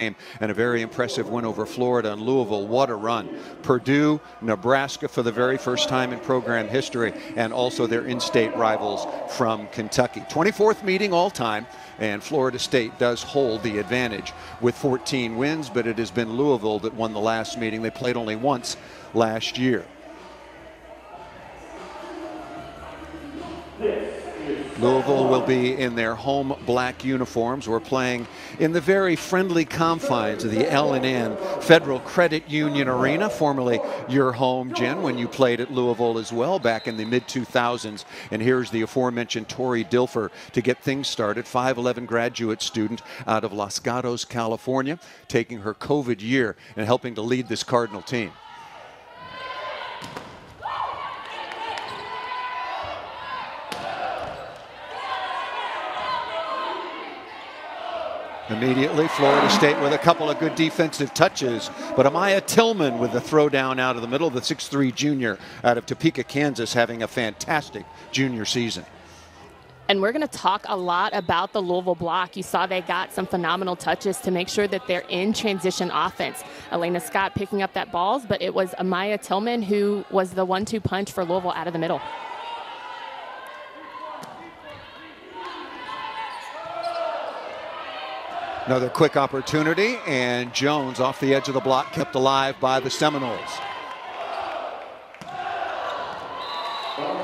and a very impressive win over Florida and Louisville. What a run. Purdue, Nebraska for the very first time in program history, and also their in state rivals from Kentucky. 24th meeting all time, and Florida State does hold the advantage with 14 wins, but it has been Louisville that won the last meeting. They played only once last year. Louisville will be in their home black uniforms. We're playing in the very friendly confines of the L&N Federal Credit Union Arena, formerly your home, Jen, when you played at Louisville as well back in the mid-2000s. And here's the aforementioned Tori Dilfer to get things started, 5'11 graduate student out of Los Gatos, California, taking her COVID year and helping to lead this Cardinal team. Immediately, Florida State with a couple of good defensive touches. But Amaya Tillman with the throwdown out of the middle, the 6'3 junior out of Topeka, Kansas, having a fantastic junior season. And we're going to talk a lot about the Louisville block. You saw they got some phenomenal touches to make sure that they're in transition offense. Elena Scott picking up that balls, but it was Amaya Tillman who was the one-two punch for Louisville out of the middle. Another quick opportunity, and Jones off the edge of the block, kept alive by the Seminoles.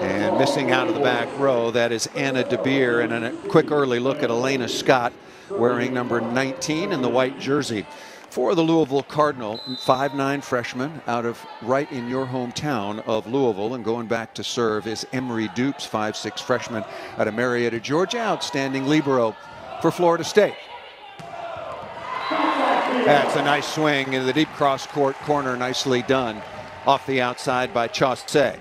And missing out of the back row, that is Anna DeBeer. And a quick early look at Elena Scott wearing number 19 in the white jersey. For the Louisville Cardinal, 5'9 freshman out of right in your hometown of Louisville and going back to serve is Emery Dupes, 5'6 freshman out of Marietta, Georgia, outstanding libero for Florida State. That's a nice swing in the deep cross court corner, nicely done. Off the outside by Chaussé.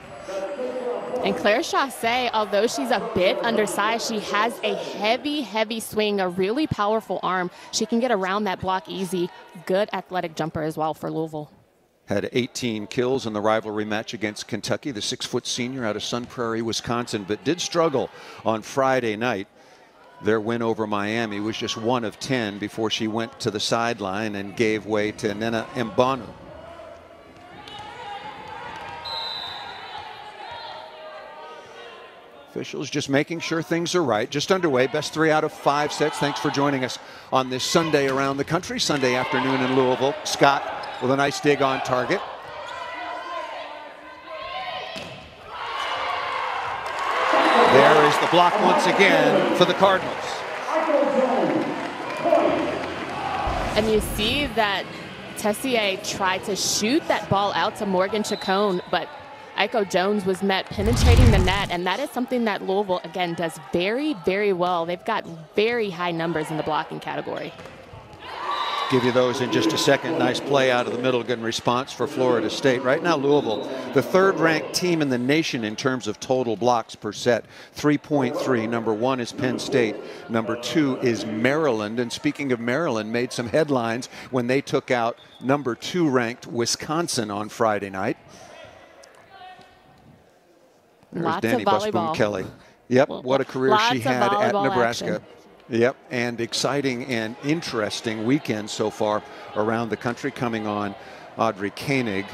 And Claire Chaussé, although she's a bit undersized, she has a heavy, heavy swing, a really powerful arm. She can get around that block easy. Good athletic jumper as well for Louisville. Had 18 kills in the rivalry match against Kentucky, the six foot senior out of Sun Prairie, Wisconsin, but did struggle on Friday night. Their win over Miami was just one of 10 before she went to the sideline and gave way to Nena Mbanu. Officials just making sure things are right. Just underway. Best three out of five sets. Thanks for joining us on this Sunday around the country, Sunday afternoon in Louisville. Scott with a nice dig on target. There is the block once again for the Cardinals. And you see that Tessier tried to shoot that ball out to Morgan Chacon, but Aiko Jones was met penetrating the net, and that is something that Louisville, again, does very, very well. They've got very high numbers in the blocking category give you those in just a second. Nice play out of the middle, good response for Florida State. Right now, Louisville, the third ranked team in the nation in terms of total blocks per set, 3.3. Number one is Penn State. Number two is Maryland. And speaking of Maryland, made some headlines when they took out number two ranked Wisconsin on Friday night. There's Lots Dani Busboom Kelly. Yep, what a career she had at Nebraska. Action. Yep, and exciting and interesting weekend so far around the country coming on Audrey Koenig,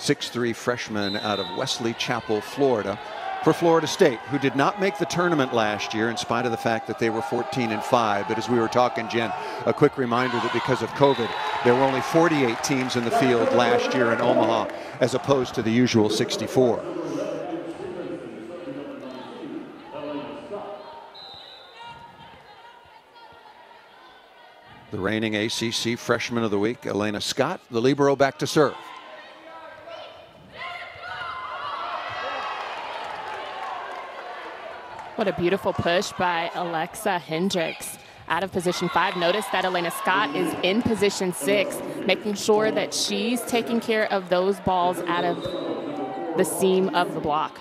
6'3 freshman out of Wesley Chapel, Florida, for Florida State, who did not make the tournament last year in spite of the fact that they were 14 and 5. But as we were talking, Jen, a quick reminder that because of COVID, there were only 48 teams in the field last year in Omaha as opposed to the usual 64. The reigning ACC Freshman of the Week, Elena Scott, the Libero back to serve. What a beautiful push by Alexa Hendricks. Out of position five. Notice that Elena Scott is in position six, making sure that she's taking care of those balls out of the seam of the block.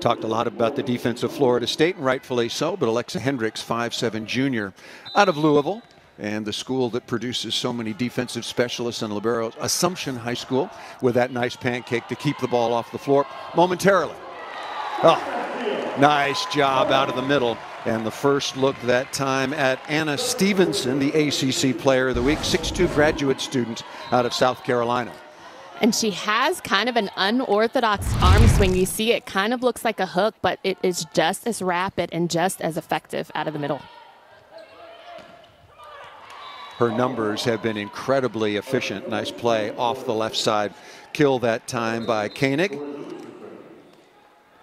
Talked a lot about the defense of Florida State, and rightfully so, but Alexa Hendricks, 5'7 junior out of Louisville, and the school that produces so many defensive specialists and liberos, Assumption High School, with that nice pancake to keep the ball off the floor momentarily. Oh, nice job out of the middle And the first look that time at Anna Stevenson, the ACC Player of the Week, 6'2 graduate student out of South Carolina. And she has kind of an unorthodox arm swing. You see it kind of looks like a hook, but it is just as rapid and just as effective out of the middle. Her numbers have been incredibly efficient. Nice play off the left side. Kill that time by Koenig.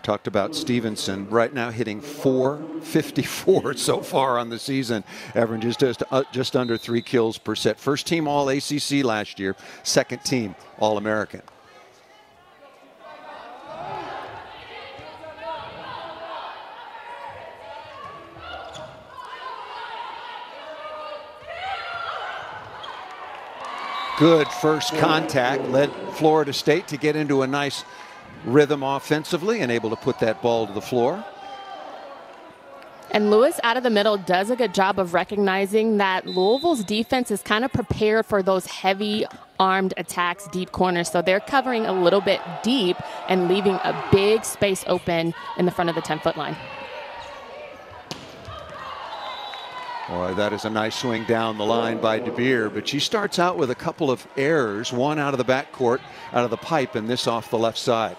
Talked about Stevenson right now hitting 454 so far on the season, averages just uh, just under three kills per set. First team All ACC last year, second team All American. Good first contact led Florida State to get into a nice rhythm offensively and able to put that ball to the floor. And Lewis out of the middle does a good job of recognizing that Louisville's defense is kind of prepared for those heavy armed attacks deep corners. So they're covering a little bit deep and leaving a big space open in the front of the 10 foot line. Boy, that is a nice swing down the line by DeBeer, but she starts out with a couple of errors, one out of the backcourt, out of the pipe, and this off the left side.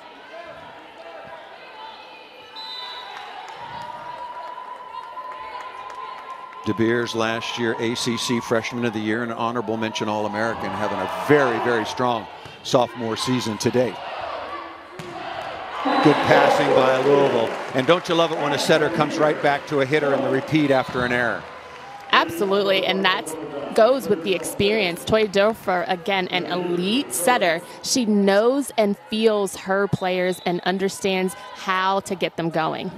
DeBeers last year ACC Freshman of the Year and an honorable mention All-American, having a very, very strong sophomore season today. Good passing by Louisville. And don't you love it when a setter comes right back to a hitter in the repeat after an error? Absolutely, and that goes with the experience. Tori Dilfer, again, an elite setter. She knows and feels her players and understands how to get them going.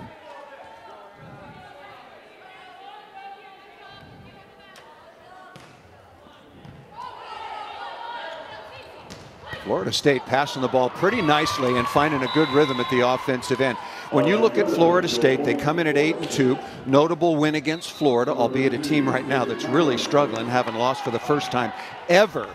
Florida State passing the ball pretty nicely and finding a good rhythm at the offensive end. When you look at Florida State, they come in at 8 and 2. Notable win against Florida, albeit a team right now that's really struggling, having lost for the first time ever,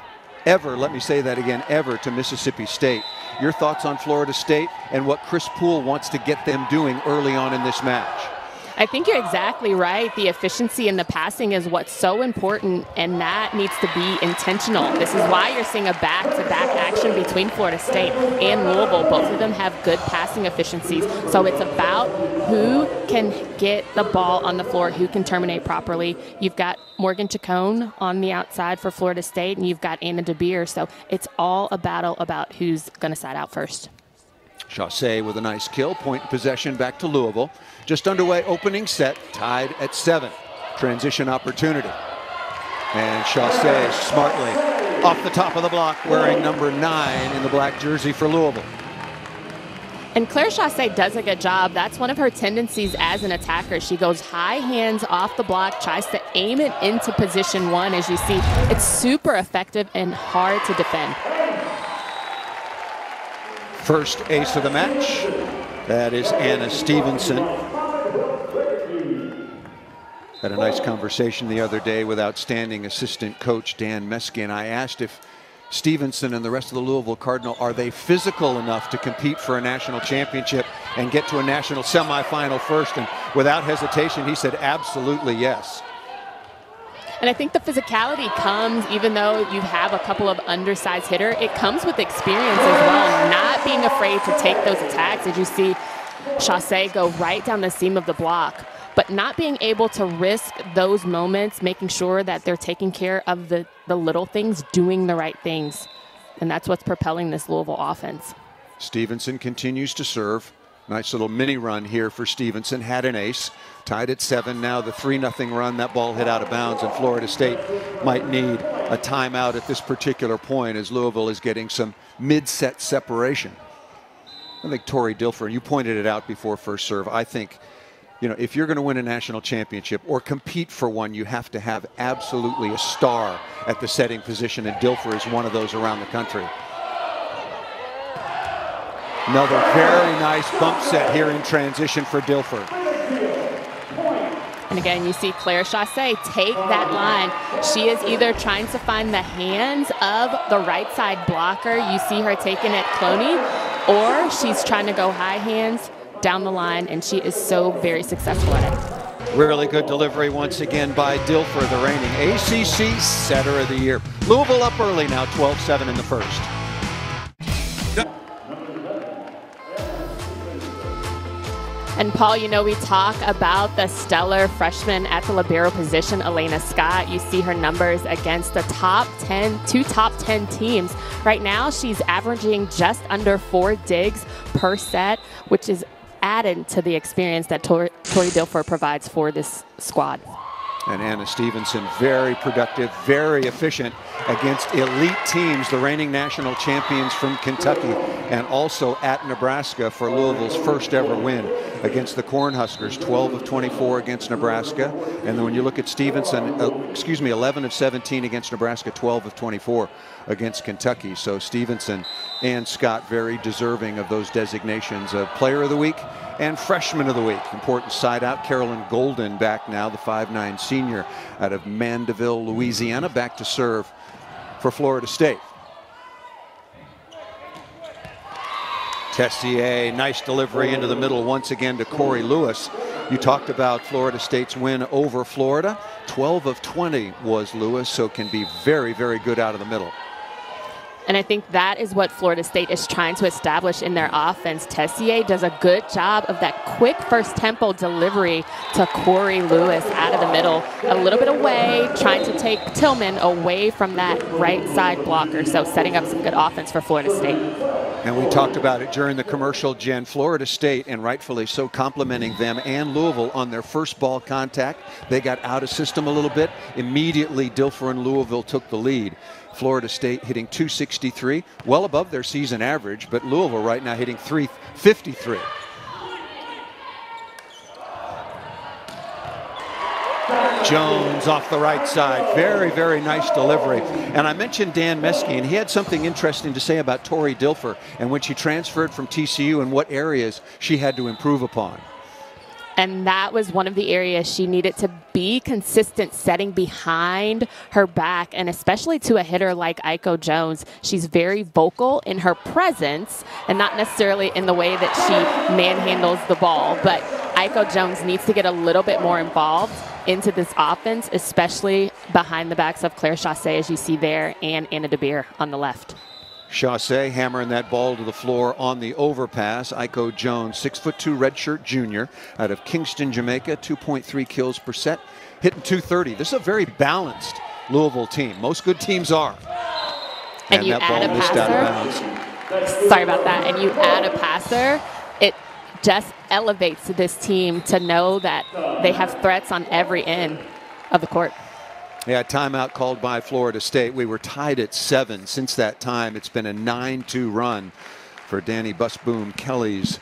ever, let me say that again, ever to Mississippi State. Your thoughts on Florida State and what Chris Poole wants to get them doing early on in this match? I think you're exactly right. The efficiency in the passing is what's so important, and that needs to be intentional. This is why you're seeing a back to back action between Florida State and Louisville. Both of them have good passing efficiencies. So it's about who can get the ball on the floor, who can terminate properly. You've got Morgan Chacon on the outside for Florida State, and you've got Anna DeBeer. So it's all a battle about who's going to side out first. Chaussé with a nice kill. Point possession back to Louisville. Just underway opening set, tied at seven. Transition opportunity. And Chaussé smartly off the top of the block wearing number nine in the black jersey for Louisville. And Claire Chaussé does a good job. That's one of her tendencies as an attacker. She goes high hands off the block, tries to aim it into position one. As you see, it's super effective and hard to defend. First ace of the match. That is Anna Stevenson. Had a nice conversation the other day with outstanding assistant coach Dan Meske. I asked if Stevenson and the rest of the Louisville Cardinal, are they physical enough to compete for a national championship and get to a national semifinal first? And without hesitation, he said, absolutely yes. And I think the physicality comes, even though you have a couple of undersized hitter, it comes with experience as well. Not being afraid to take those attacks, as you see Chaussé go right down the seam of the block. But not being able to risk those moments, making sure that they're taking care of the, the little things, doing the right things. And that's what's propelling this Louisville offense. Stevenson continues to serve. Nice little mini run here for Stevenson. Had an ace. Tied at seven. Now the 3 0 run. That ball hit out of bounds, and Florida State might need a timeout at this particular point as Louisville is getting some mid set separation. I think Tori Dilfer, you pointed it out before first serve, I think. You know, if you're going to win a national championship or compete for one, you have to have absolutely a star at the setting position, and Dilfer is one of those around the country. Another very nice bump set here in transition for Dilfer. And again, you see Claire Chaussé take that line. She is either trying to find the hands of the right side blocker. You see her taking it Cloney, or she's trying to go high hands down the line, and she is so very successful at it. Really good delivery once again by Dilfer, the reigning ACC Setter of the Year. Louisville up early now, 12-7 in the first. And Paul, you know, we talk about the stellar freshman at the libero position, Elena Scott. You see her numbers against the top 10, two top 10 teams. Right now, she's averaging just under four digs per set, which is added to the experience that Tori, Tori Dilfer provides for this squad. And Anna Stevenson, very productive, very efficient against elite teams, the reigning national champions from Kentucky, and also at Nebraska for Louisville's first ever win against the Cornhuskers, 12 of 24 against Nebraska. And then when you look at Stevenson, uh, excuse me, 11 of 17 against Nebraska, 12 of 24 against Kentucky. So Stevenson and Scott very deserving of those designations of Player of the Week and Freshman of the Week. Important side out, Carolyn Golden back now, the 5'9 senior out of Mandeville, Louisiana, back to serve for Florida State. Tessier, nice delivery into the middle once again to Corey Lewis. You talked about Florida State's win over Florida. 12 of 20 was Lewis, so can be very, very good out of the middle. And I think that is what Florida State is trying to establish in their offense. Tessier does a good job of that quick first tempo delivery to Corey Lewis out of the middle, a little bit away, trying to take Tillman away from that right side blocker. So setting up some good offense for Florida State. And we talked about it during the commercial, Jen. Florida State, and rightfully so, complimenting them and Louisville on their first ball contact. They got out of system a little bit. Immediately, Dilfer and Louisville took the lead. Florida State hitting 263, well above their season average, but Louisville right now hitting 353. Jones off the right side. Very, very nice delivery. And I mentioned Dan Meske, and he had something interesting to say about Tori Dilfer and when she transferred from TCU and what areas she had to improve upon. And that was one of the areas she needed to be consistent setting behind her back, and especially to a hitter like Aiko Jones. She's very vocal in her presence and not necessarily in the way that she manhandles the ball. But Aiko Jones needs to get a little bit more involved into this offense, especially behind the backs of Claire Chaussé, as you see there, and Anna DeBeer on the left. Chaussé hammering that ball to the floor on the overpass. Aiko Jones, six foot two redshirt junior out of Kingston, Jamaica, 2.3 kills per set, hitting 230. This is a very balanced Louisville team. Most good teams are. And, and you add a passer. Sorry about that. And you add a passer, it just elevates this team to know that they have threats on every end of the court. Yeah, timeout called by Florida State. We were tied at seven. Since that time, it's been a 9 2 run for Dani Busboom Kelly's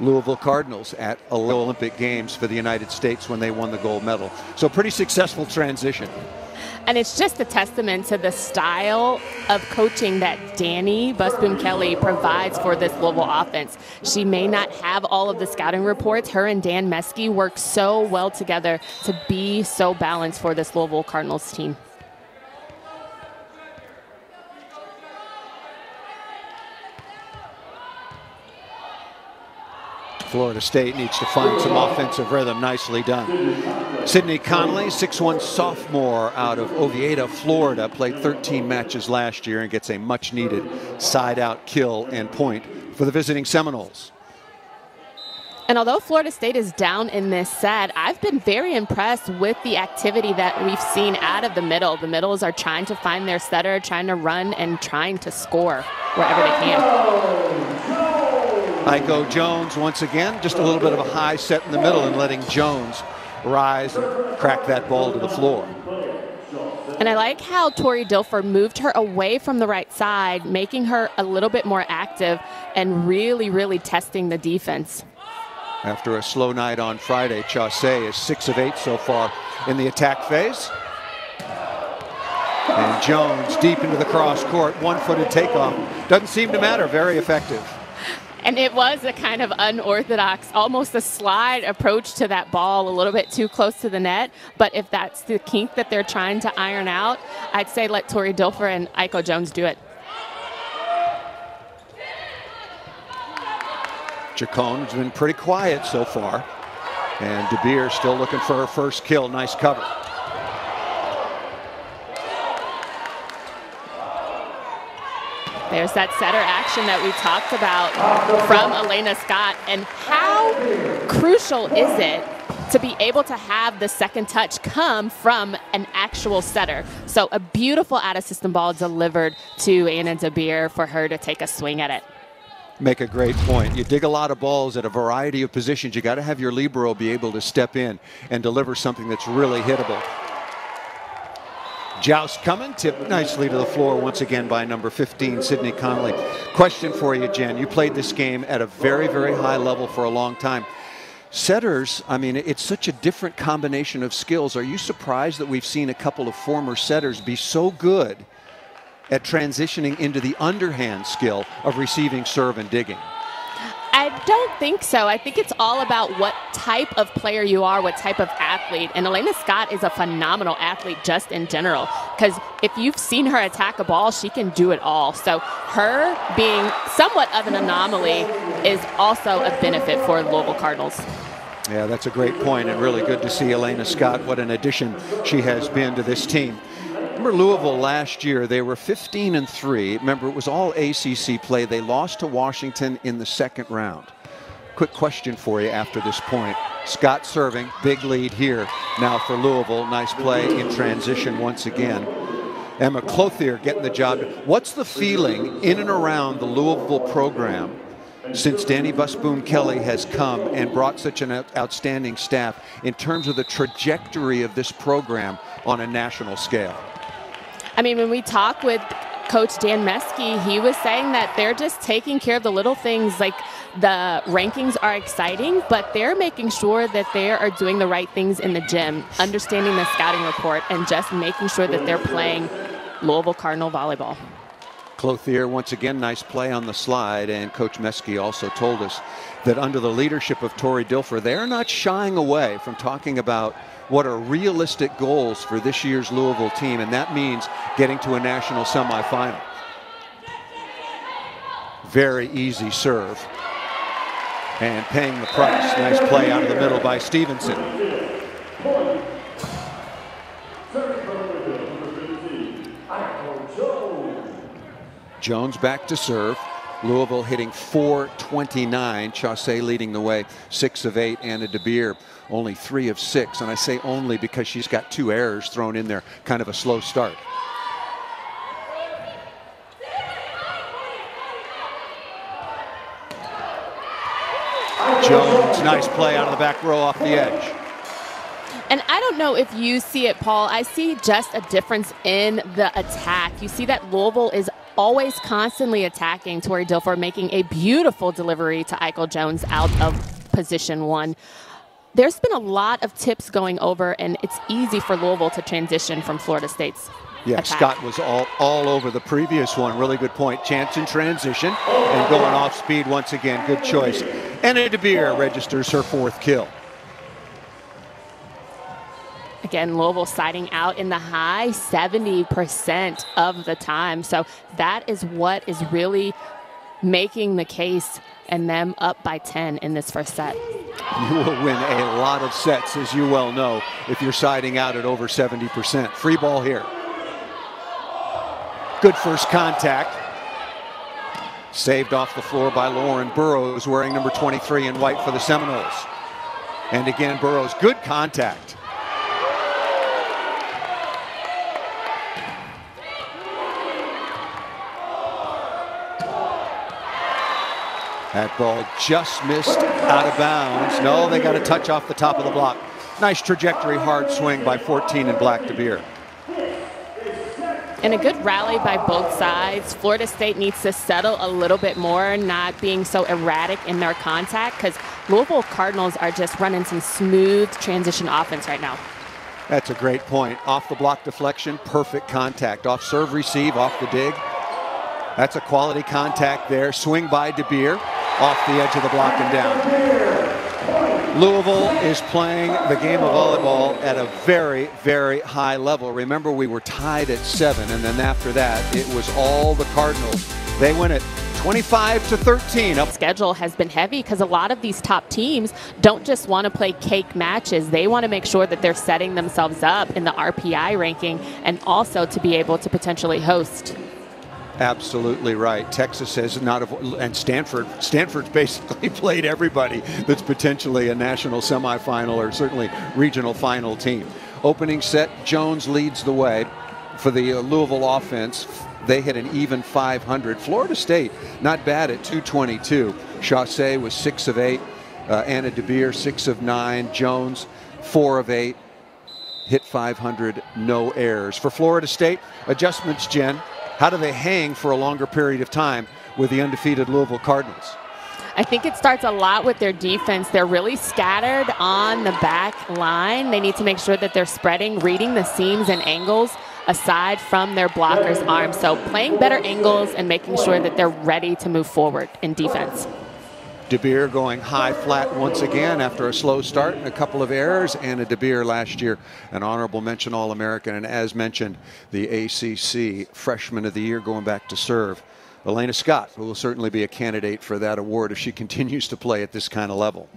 Louisville Cardinals at Olympic Games for the United States when they won the gold medal. So, pretty successful transition. And it's just a testament to the style of coaching that Dani Busboom Kelly provides for this Louisville offense. She may not have all of the scouting reports. Her and Dan Meske work so well together to be so balanced for this Louisville Cardinals team. Florida State needs to find some offensive rhythm. Nicely done. Sydney Conley, 6'1 sophomore out of Oviedo, Florida, played 13 matches last year and gets a much needed side out kill and point for the visiting Seminoles. And although Florida State is down in this set, I've been very impressed with the activity that we've seen out of the middle. The middles are trying to find their setter, trying to run, and trying to score wherever they can. Aiko Jones once again, just a little bit of a high set in the middle and letting Jones rise and crack that ball to the floor. And I like how Tori Dilfer moved her away from the right side, making her a little bit more active and really, really testing the defense. After a slow night on Friday, Chaussé is six of eight so far in the attack phase. And Jones deep into the cross court, one-footed takeoff. Doesn't seem to matter, very effective. And it was a kind of unorthodox, almost a slide approach to that ball, a little bit too close to the net. But if that's the kink that they're trying to iron out, I'd say let Tori Dilfer and Aiko Jones do it. Chacon has been pretty quiet so far. And DeBeer still looking for her first kill. Nice cover. There's that setter action that we talked about from Elena Scott. And how crucial is it to be able to have the second touch come from an actual setter. So a beautiful out-of-system ball delivered to Anna DeBeer for her to take a swing at it. Make a great point. You dig a lot of balls at a variety of positions. You got to have your libero be able to step in and deliver something that's really hittable. Joust coming, tipped nicely to the floor once again by number 15, Sydney Conley. Question for you, Jen. You played this game at a very, very high level for a long time. Setters, I mean, it's such a different combination of skills. Are you surprised that we've seen a couple of former setters be so good at transitioning into the underhand skill of receiving serve and digging? I don't think so. I think it's all about what type of player you are, what type of athlete. And Elena Scott is a phenomenal athlete just in general. Because if you've seen her attack a ball, she can do it all. So her being somewhat of an anomaly is also a benefit for Louisville Cardinals. Yeah, that's a great point, and really good to see Elena Scott. What an addition she has been to this team. Remember Louisville last year, they were 15 and 3. Remember, it was all ACC play. They lost to Washington in the second round. Quick question for you after this point. Scott serving, big lead here now for Louisville. Nice play in transition once again. Emma Clothier getting the job. What's the feeling in and around the Louisville program since Dani Busboom Kelly has come and brought such an outstanding staff in terms of the trajectory of this program on a national scale? I mean, when we talk with Coach Dan Meske, he was saying that they're just taking care of the little things like the rankings are exciting, but they're making sure that they are doing the right things in the gym, understanding the scouting report, and just making sure that they're playing Louisville Cardinal volleyball. Clothier, once again, nice play on the slide. And Coach Meske also told us that under the leadership of Tori Dilfer, they're not shying away from talking about what are realistic goals for this year's Louisville team, and that means getting to a national semifinal. Very easy serve. And paying the price. Nice play out of the middle by Stevenson. Jones back to serve. Louisville hitting 429. Chaussé leading the way, six of eight. Anna DeBeer only three of six. And I say only because she's got two errors thrown in there, kind of a slow start. Jones, nice play out of the back row off the edge. And I don't know if you see it, Paul. I see just a difference in the attack. You see that Louisville is always constantly attacking Tori Dilfer, making a beautiful delivery to Aiko Jones out of position one. There's been a lot of tips going over, and it's easy for Louisville to transition from Florida State's yeah, attack. Scott was all, all over the previous one. Really good point. Chance in transition and going off speed once again. Good choice. Anna DeBeer registers her fourth kill. Again, Louisville siding out in the high 70% of the time. So that is what is really making the case and them up by 10 in this first set. You will win a lot of sets, as you well know, if you're siding out at over 70%. Free ball here. Good first contact. Saved off the floor by Lauren Burrows, wearing number 23 in white for the Seminoles. And again, Burrows, good contact. That ball just missed out of bounds. No, they got a touch off the top of the block. Nice trajectory, hard swing by 14 and black DeBeer. And a good rally by both sides. Florida State needs to settle a little bit more, not being so erratic in their contact, because Louisville Cardinals are just running some smooth transition offense right now. That's a great point. Off the block deflection, perfect contact. Off serve receive, off the dig. That's a quality contact there. Swing by DeBeer off the edge of the block and down. Louisville is playing the game of volleyball at a very, very high level. Remember, we were tied at seven, and then after that, it was all the Cardinals. They win it 25 to 13. Up. Schedule has been heavy because a lot of these top teams don't just want to play cake matches. They want to make sure that they're setting themselves up in the RPI ranking and also to be able to potentially host. Absolutely right. Texas has not, and Stanford. Stanford's basically played everybody that's potentially a national semifinal or certainly regional final team. Opening set, Jones leads the way for the uh, Louisville offense. They hit an even 500. Florida State, not bad at 222. Chaussé was six of eight. Uh, Anna DeBeer, six of nine. Jones, four of eight. Hit 500, no errors. For Florida State, adjustments, Jen. How do they hang for a longer period of time with the undefeated Louisville Cardinals? I think it starts a lot with their defense. They're really scattered on the back line. They need to make sure that they're spreading, reading the seams and angles aside from their blocker's arm. So playing better angles and making sure that they're ready to move forward in defense. DeBeer going high flat once again after a slow start and a couple of errors. Anna DeBeer last year, an honorable mention All American, and as mentioned, the ACC Freshman of the Year going back to serve. Elena Scott will certainly be a candidate for that award if she continues to play at this kind of level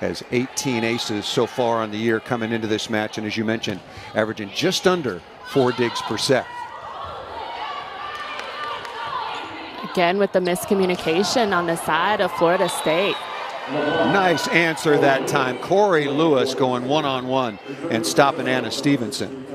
has 18 aces so far on the year coming into this match, and as you mentioned, averaging just under four digs per set. Again, with the miscommunication on the side of Florida State. Nice answer that time. Corey Lewis going one on one and stopping Anna Stevenson.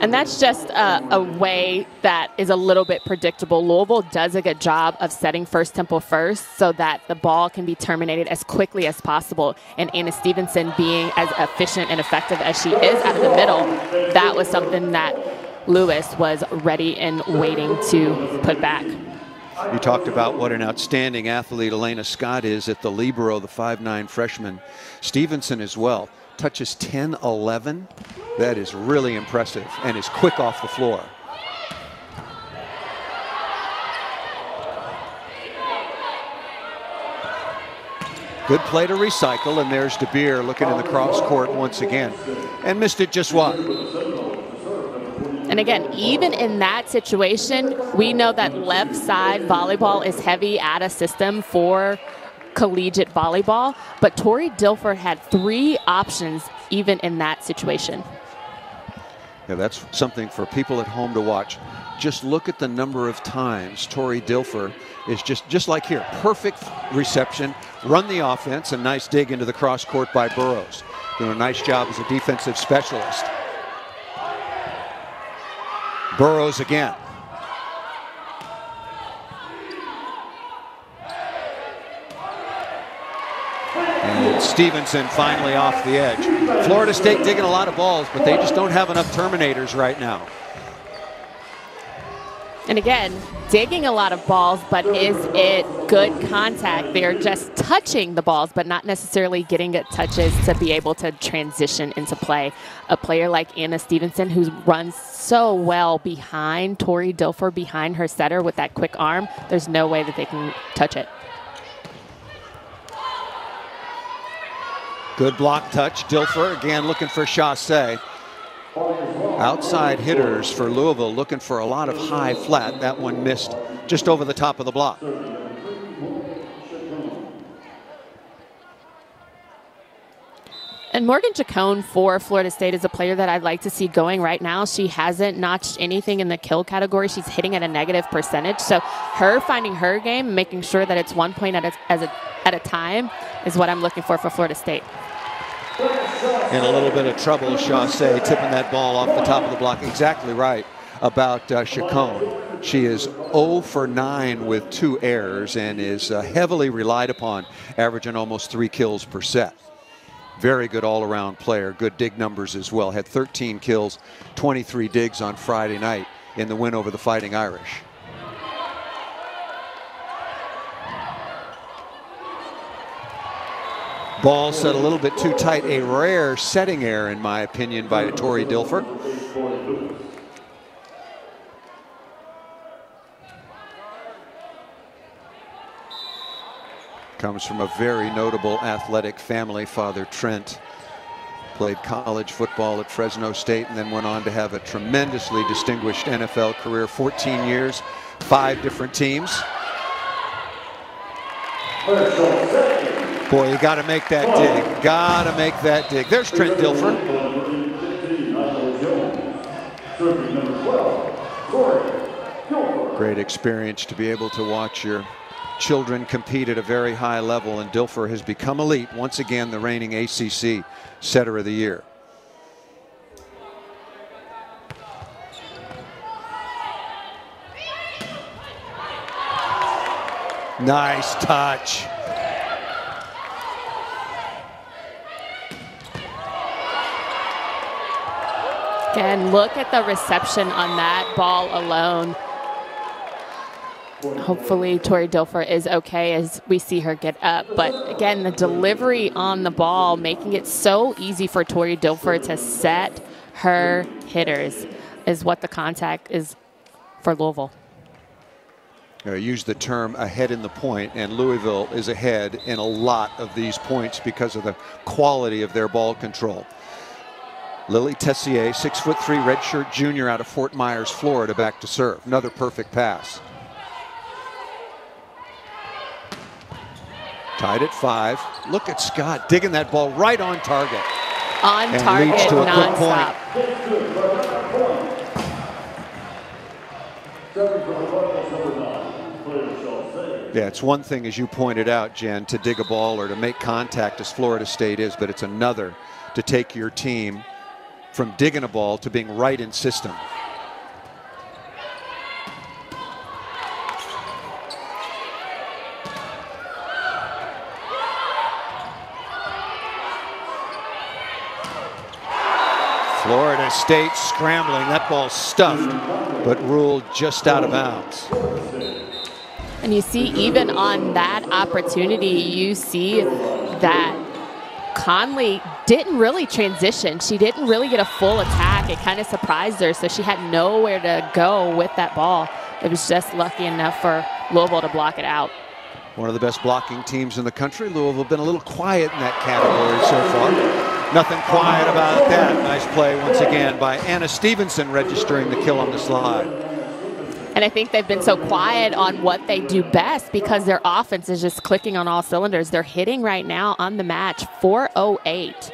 And that's just a, a, way that is a little bit predictable. Louisville does a good job of setting first tempo first so that the ball can be terminated as quickly as possible. And Anna Stevenson being as efficient and effective as she is out of the middle, that was something that Lewis was ready and waiting to put back. You talked about what an outstanding athlete Elena Scott is at the Libero, the 5'9 freshman. Stevenson as well touches 10 11. That is really impressive and is quick off the floor. Good play to recycle, and there's De Beer looking in the cross court once again. And missed it just one. And again, even in that situation, we know that left side volleyball is heavy at a system for collegiate volleyball, but Tori Dilfer had three options even in that situation. Yeah, that's something for people at home to watch. Just look at the number of times Tori Dilfer is just just like here, perfect reception, run the offense, a nice dig into the cross court by Burrows. Doing a nice job as a defensive specialist. Burrows again. Stevenson finally off the edge. Florida State digging a lot of balls, but they just don't have enough terminators right now. And again, digging a lot of balls, but is it good contact? They're just touching the balls, but not necessarily getting it touches to be able to transition into play. A player like Anna Stevenson, who runs so well behind Tori Dilfer, behind her setter with that quick arm, there's no way that they can touch it. Good block touch. Dilfer again looking for Chaussé. Outside hitters for Louisville looking for a lot of high flat. That one missed just over the top of the block. And Morgan Chacon for Florida State is a player that I'd like to see going right now. She hasn't notched anything in the kill category. She's hitting at a negative percentage. So her finding her game, making sure that it's one point at a, as a, at a time is what I'm looking for for Florida State in a little bit of trouble, Chaussé, tipping that ball off the top of the block. Exactly right about uh, Chacon. She is 0 for 9 with two errors and is uh, heavily relied upon, averaging almost three kills per set. Very good all around player, good dig numbers as well. Had 13 kills, 23 digs on Friday night in the win over the Fighting Irish. Ball set a little bit too tight. A rare setting error, in my opinion, by Tori Dilfer. Comes from a very notable athletic family. Father Trent played college football at Fresno State and then went on to have a tremendously distinguished NFL career. 14 years five different teams. Boy, you got to make that dig. Got to make that dig. There's Trent Dilfer. Great experience to be able to watch your children compete at a very high level, and Dilfer has become elite. Once again, the reigning ACC Setter of the Year. Nice touch. Again, look at the reception on that ball alone. Hopefully Tori Dilfer is okay as we see her get up. But again, the delivery on the ball, making it so easy for Tori Dilfer to set her hitters is what the contact is for Louisville use the term ahead in the point, and Louisville is ahead in a lot of these points because of the quality of their ball control. Lily Tessier, six foot three redshirt junior out of Fort Myers, Florida, back to serve. Another perfect pass. Tied at five. Look at Scott digging that ball right on target. On and target, leads to a nonstop. point. Yeah, it's one thing, as you pointed out, Jen, to dig a ball or to make contact as Florida State is, but it's another to take your team from digging a ball to being right in system. Florida State scrambling. That ball stuffed, but ruled just out of bounds. And you see, even on that opportunity, you see that Conley didn't really transition. She didn't really get a full attack. It kind of surprised her, so she had nowhere to go with that ball. It was just lucky enough for Louisville to block it out. One of the best blocking teams in the country. Louisville been a little quiet in that category so far. Nothing quiet about that. Nice play once again by Anna Stevenson registering the kill on the slide. And I think they've been so quiet on what they do best because their offense is just clicking on all cylinders. They're hitting right now on the match 408.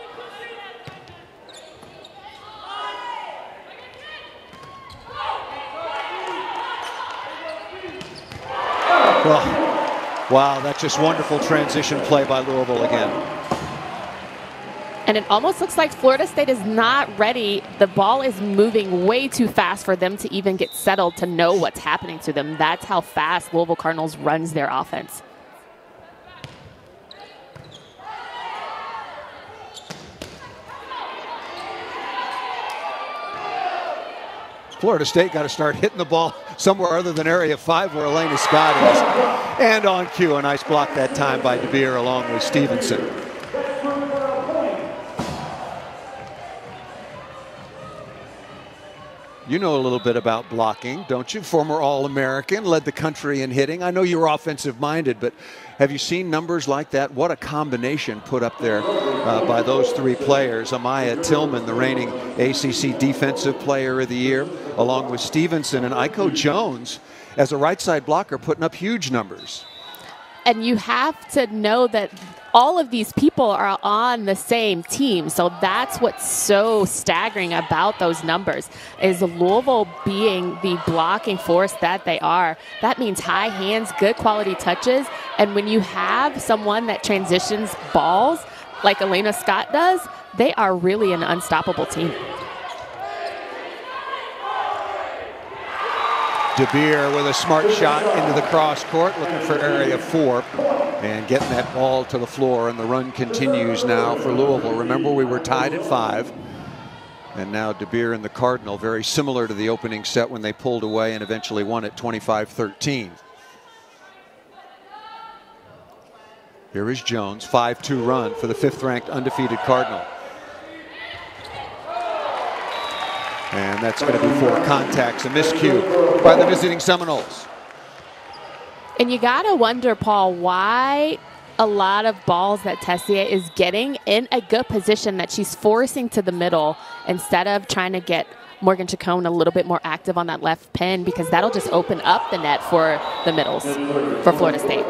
Well, wow, that's just wonderful transition play by Louisville again. And it almost looks like Florida State is not ready. The ball is moving way too fast for them to even get settled to know what's happening to them. That's how fast Louisville Cardinals runs their offense. Florida State got to start hitting the ball somewhere other than area five where Elena Scott is. And on cue, a nice block that time by DeBeer along with Stevenson. You know a little bit about blocking, don't you? Former All American, led the country in hitting. I know you're offensive minded, but have you seen numbers like that? What a combination put up there uh, by those three players. Amaya Tillman, the reigning ACC Defensive Player of the Year, along with Stevenson and Aiko Jones as a right side blocker, putting up huge numbers. And you have to know that all of these people are on the same team. So that's what's so staggering about those numbers is Louisville being the blocking force that they are. That means high hands, good quality touches. And when you have someone that transitions balls like Elena Scott does, they are really an unstoppable team. DeBeer with a smart shot into the cross court, looking for area four and getting that ball to the floor. And the run continues now for Louisville. Remember, we were tied at five. And now DeBeer and the Cardinal, very similar to the opening set when they pulled away and eventually won at 25 13. Here is Jones, 5 2 run for the fifth ranked undefeated Cardinal. And that's going to be four contacts, a miscue by the visiting Seminoles. And you got to wonder, Paul, why a lot of balls that Tessier is getting in a good position that she's forcing to the middle instead of trying to get Morgan Chacon a little bit more active on that left pin because that'll just open up the net for the middles for Florida State.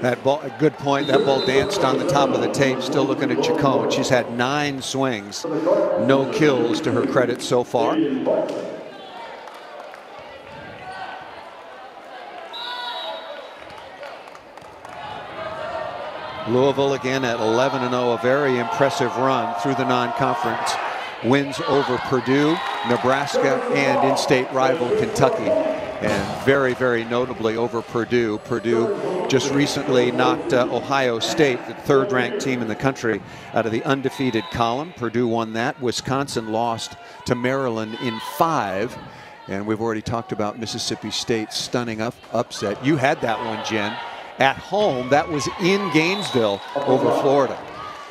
That ball, a good point. That ball danced on the top of the tape. Still looking at Chacon. She's had nine swings, no kills to her credit so far. Louisville again at 11 0, a very impressive run through the non conference. Wins over Purdue, Nebraska, and in state rival Kentucky. And very, very notably over Purdue. Purdue just recently knocked uh, Ohio State, the third ranked team in the country, out of the undefeated column. Purdue won that. Wisconsin lost to Maryland in five. And we've already talked about Mississippi State's stunning up upset. You had that one, Jen at home. That was in Gainesville over Florida.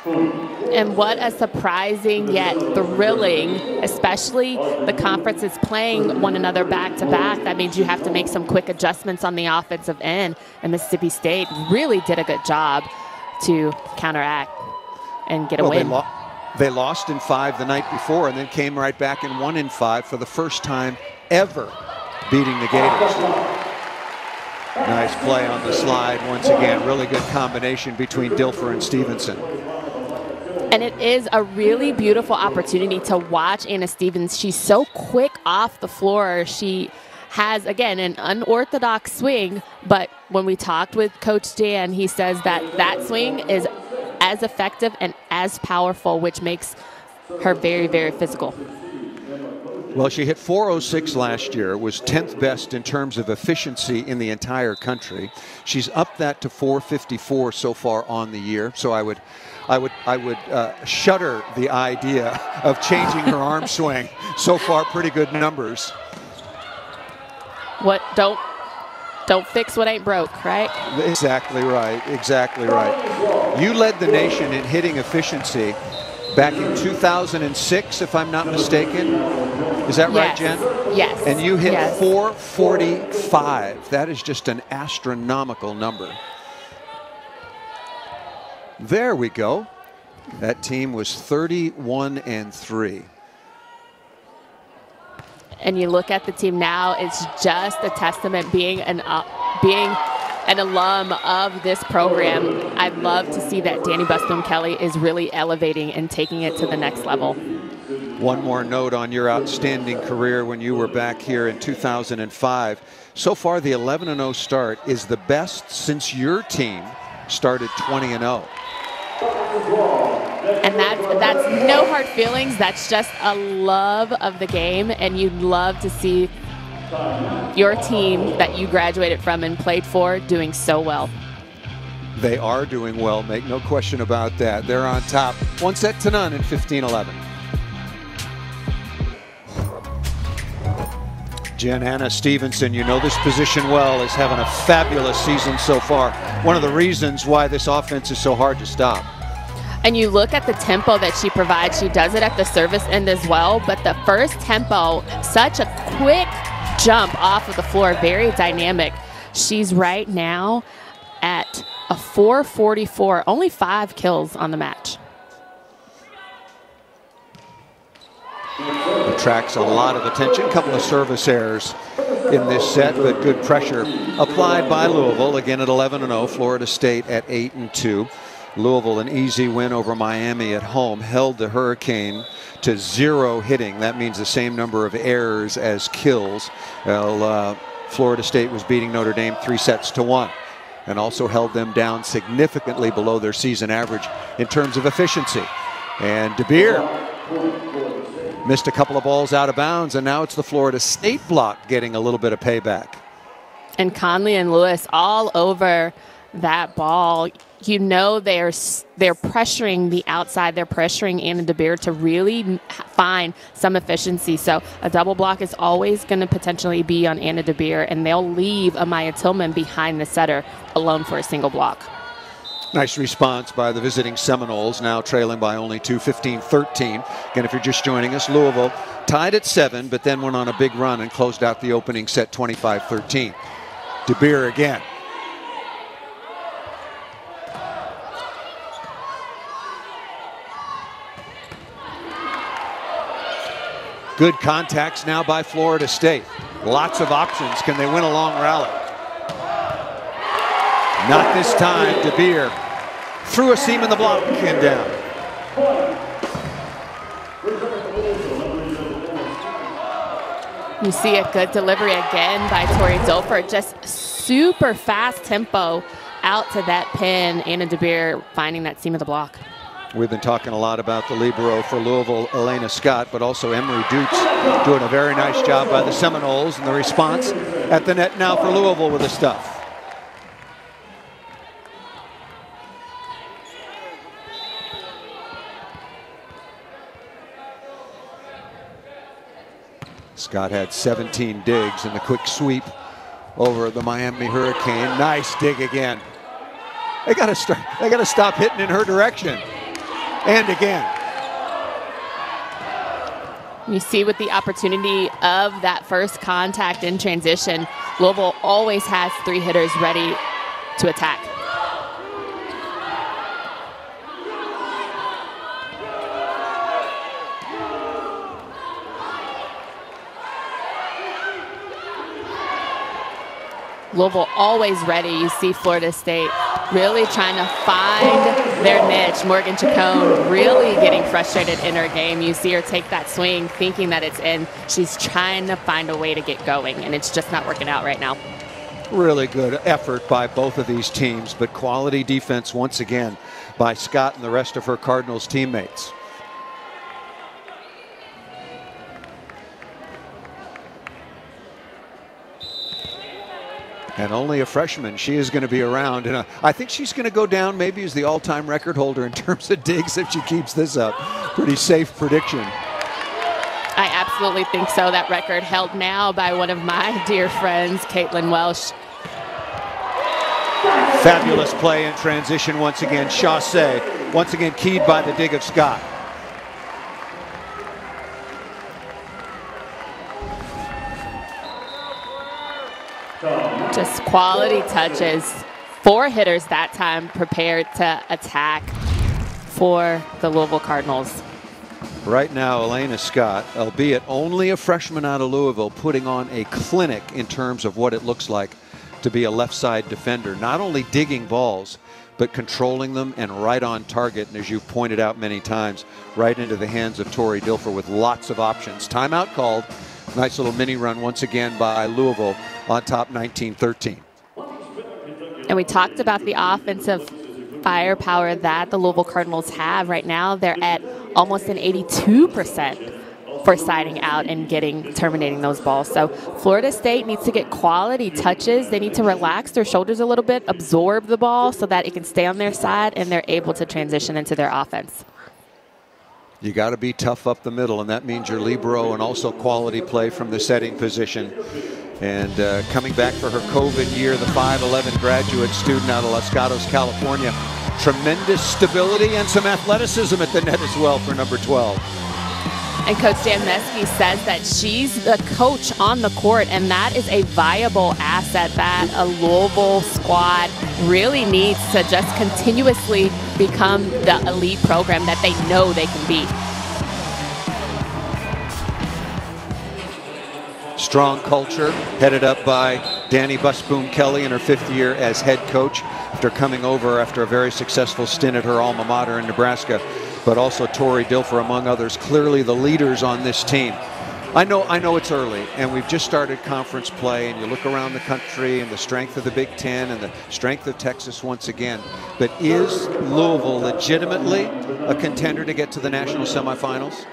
And what a surprising yet thrilling, especially the conferences playing one another back to back. That means you have to make some quick adjustments on the offensive end. And Mississippi State really did a good job to counteract and get a win. They, lo they lost in five the night before and then came right back and won in five for the first time ever beating the Gators. Nice play on the slide once again. Really good combination between Dilfer and Stevenson. And it is a really beautiful opportunity to watch Anna Stevens. She's so quick off the floor. She has, again, an unorthodox swing. But when we talked with Coach Dan, he says that that swing is as effective and as powerful, which makes her very, very physical. Well, she hit 406 last year, was 10th best in terms of efficiency in the entire country. She's up that to 454 so far on the year. So I would, I would, I would uh, shudder the idea of changing her arm swing. So far, pretty good numbers. What don't don't fix what ain't broke, right? Exactly right. Exactly right. You led the nation in hitting efficiency back in 2006, if I'm not mistaken. Is that yes. right, Jen? Yes. And you hit yes. 445. That is just an astronomical number. There we go. That team was 31 and 3. And you look at the team now, it's just a testament being an uh, being an alum of this program, I'd love to see that Dani Busboom Kelly is really elevating and taking it to the next level. One more note on your outstanding career when you were back here in 2005. So far, the 11 0 start is the best since your team started 20 0. And that's that's no hard feelings. That's just a love of the game, and you'd love to see your team that you graduated from and played for doing so well. They are doing well, make no question about that. They're on top, one set to none in 15-11. Jen Anna Stevenson, you know this position well, is having a fabulous season so far. One of the reasons why this offense is so hard to stop. And you look at the tempo that she provides, she does it at the service end as well, but the first tempo, such a quick jump off of the floor, very dynamic. She's right now at a 444, only five kills on the match. Attracts a lot of attention. Couple of service errors in this set, but good pressure applied by Louisville. Again at 11 0, Florida State at 8 and 2. Louisville, an easy win over Miami at home, held the Hurricane to zero hitting. That means the same number of errors as kills. Well, uh, Florida State was beating Notre Dame three sets to one and also held them down significantly below their season average in terms of efficiency. And DeBeer missed a couple of balls out of bounds, and now it's the Florida State block getting a little bit of payback. And Conley and Louis all over that ball you know they're they're pressuring the outside. They're pressuring Anna De DeBeer to really find some efficiency. So a double block is always going to potentially be on Anna De DeBeer, and they'll leave Amaya Tillman behind the setter alone for a single block. Nice response by the visiting Seminoles, now trailing by only two, 15-13. Again, if you're just joining us, Louisville tied at seven, but then went on a big run and closed out the opening set 25-13. De DeBeer again Good contacts now by Florida State. Lots of options. Can they win a long rally? Not this time. DeBeer threw a seam in the block and down. You see a good delivery again by Tori Dilfer. Just super fast tempo out to that pin. Anna DeBeer finding that seam of the block. We've been talking a lot about the libero for Louisville, Elena Scott, but also Emery Dupes doing a very nice job by the Seminoles and the response at the net now for Louisville with the stuff. Scott had 17 digs in the quick sweep over the Miami Hurricane. Nice dig again. They got to start. They got to stop hitting in her direction and again. You see with the opportunity of that first contact in transition, Louisville always has three hitters ready to attack. Louisville always ready. You see Florida State really trying to find their niche. Morgan Chacon really getting frustrated in her game. You see her take that swing thinking that it's in. She's trying to find a way to get going, and it's just not working out right now. Really good effort by both of these teams, but quality defense once again by Scott and the rest of her Cardinals teammates. And only a freshman. She is going to be around, and uh, I think she's going to go down maybe as the all-time record holder in terms of digs if she keeps this up. Pretty safe prediction. I absolutely think so. That record held now by one of my dear friends, Caitlin Welsh. Fabulous play in transition once again. Chaussé, once again keyed by the dig of Scott. Just quality touches. Four hitters that time prepared to attack for the Louisville Cardinals. Right now, Elena Scott, albeit only a freshman out of Louisville, putting on a clinic in terms of what it looks like to be a left side defender. Not only digging balls, but controlling them and right on target. And as you've pointed out many times, right into the hands of Tori Dilfer with lots of options. Timeout called. Nice little mini run once again by Louisville on top 19-13. And we talked about the offensive firepower that the Louisville Cardinals have right now. They're at almost an 82% for siding out and getting terminating those balls. So Florida State needs to get quality touches. They need to relax their shoulders a little bit, absorb the ball so that it can stay on their side and they're able to transition into their offense. You got to be tough up the middle, and that means your libero and also quality play from the setting position. And uh, coming back for her COVID year, the 5'11 graduate student out of Los Gatos, California. Tremendous stability and some athleticism at the net as well for number 12. And Coach Dan Meske says that she's the coach on the court, and that is a viable asset that a Louisville squad really needs to just continuously become the elite program that they know they can be. Strong culture, headed up by Dani Busboom Kelly in her fifth year as head coach after coming over after a very successful stint at her alma mater in Nebraska but also Tori Dilfer, among others, clearly the leaders on this team. I know, I know it's early, and we've just started conference play, and you look around the country and the strength of the Big Ten and the strength of Texas once again. But is Louisville legitimately a contender to get to the national semifinals?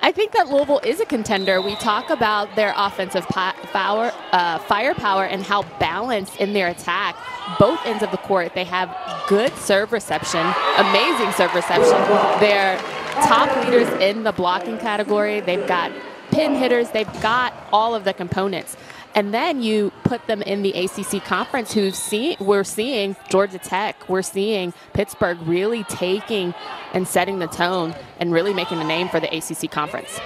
I think that Louisville is a contender. We talk about their offensive power, uh, firepower and how balanced in their attack. Both ends of the court, they have good serve reception, amazing serve reception. They're top leaders in the blocking category. They've got pin hitters. They've got all of the components. And then you put them in the ACC conference, who've seen we're seeing Georgia Tech, we're seeing Pittsburgh really taking and setting the tone and really making a name for the ACC conference.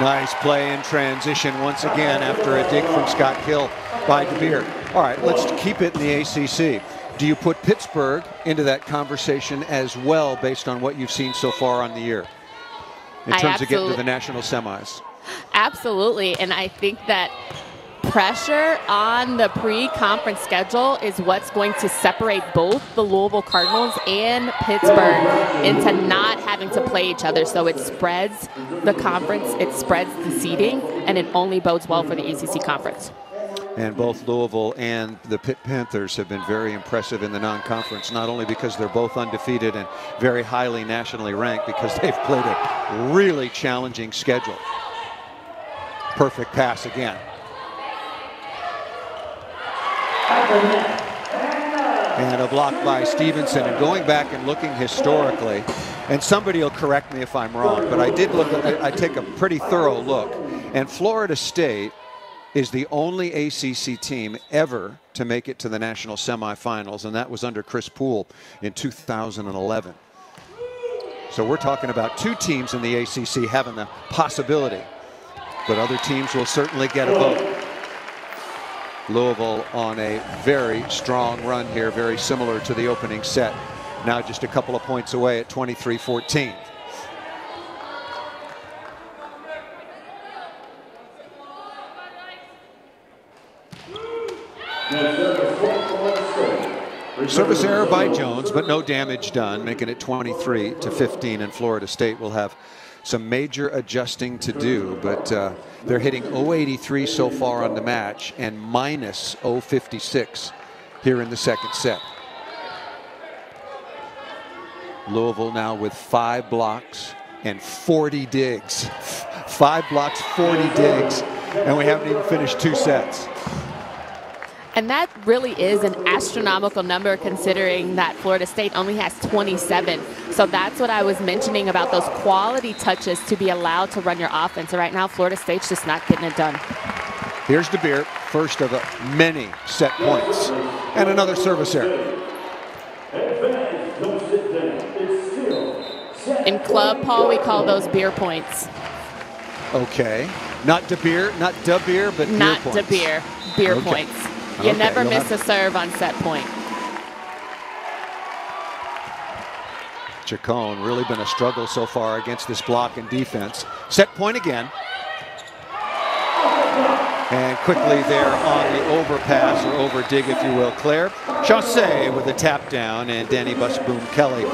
Nice play in transition once again after a dig from Scott Hill by DeBeer. All right, let's keep it in the ACC. Do you put Pittsburgh into that conversation as well based on what you've seen so far on the year in terms of getting to the national semis? Absolutely. And I think that pressure on the pre-conference schedule is what's going to separate both the Louisville Cardinals and Pittsburgh into not having to play each other. So it spreads the conference, it spreads the seeding, and it only bodes well for the ACC conference. And both Louisville and the Pitt Panthers have been very impressive in the non-conference, not only because they're both undefeated and very highly nationally ranked, because they've played a really challenging schedule. Perfect pass again. And a block by Stevenson. And going back and looking historically, and somebody will correct me if I'm wrong, but I did look, I take a pretty thorough look. And Florida State is the only ACC team ever to make it to the national semifinals, and that was under Chris Poole in 2011. So we're talking about two teams in the ACC having the possibility, but other teams will certainly get a vote. Louisville on a very strong run here, very similar to the opening set. Now just a couple of points away at 23-14. Service error by Jones, but no damage done, making it 23 to 15, and Florida State will have some major adjusting to do, but uh, they're hitting 083 so far on the match and minus 056 here in the second set. Louisville now with five blocks and 40 digs. Five blocks, 40 digs, and we haven't even finished two sets. And that really is an astronomical number considering that Florida State only has 27. So that's what I was mentioning about those quality touches to be allowed to run your offense. And right now, Florida State's just not getting it done. Here's DeBeer, first of many set points. And another service error. In club, Paul, we call those beer points. Okay. Not DeBeer, not DeBeer, but not beer points. DeBeer, beer okay. points. You okay, never miss a serve on set point. Chacon really been a struggle so far against this block and defense. Set point again. And quickly there on the overpass or over dig, if you will. Claire Chaussé with a tap down and Dani Busboom Kelly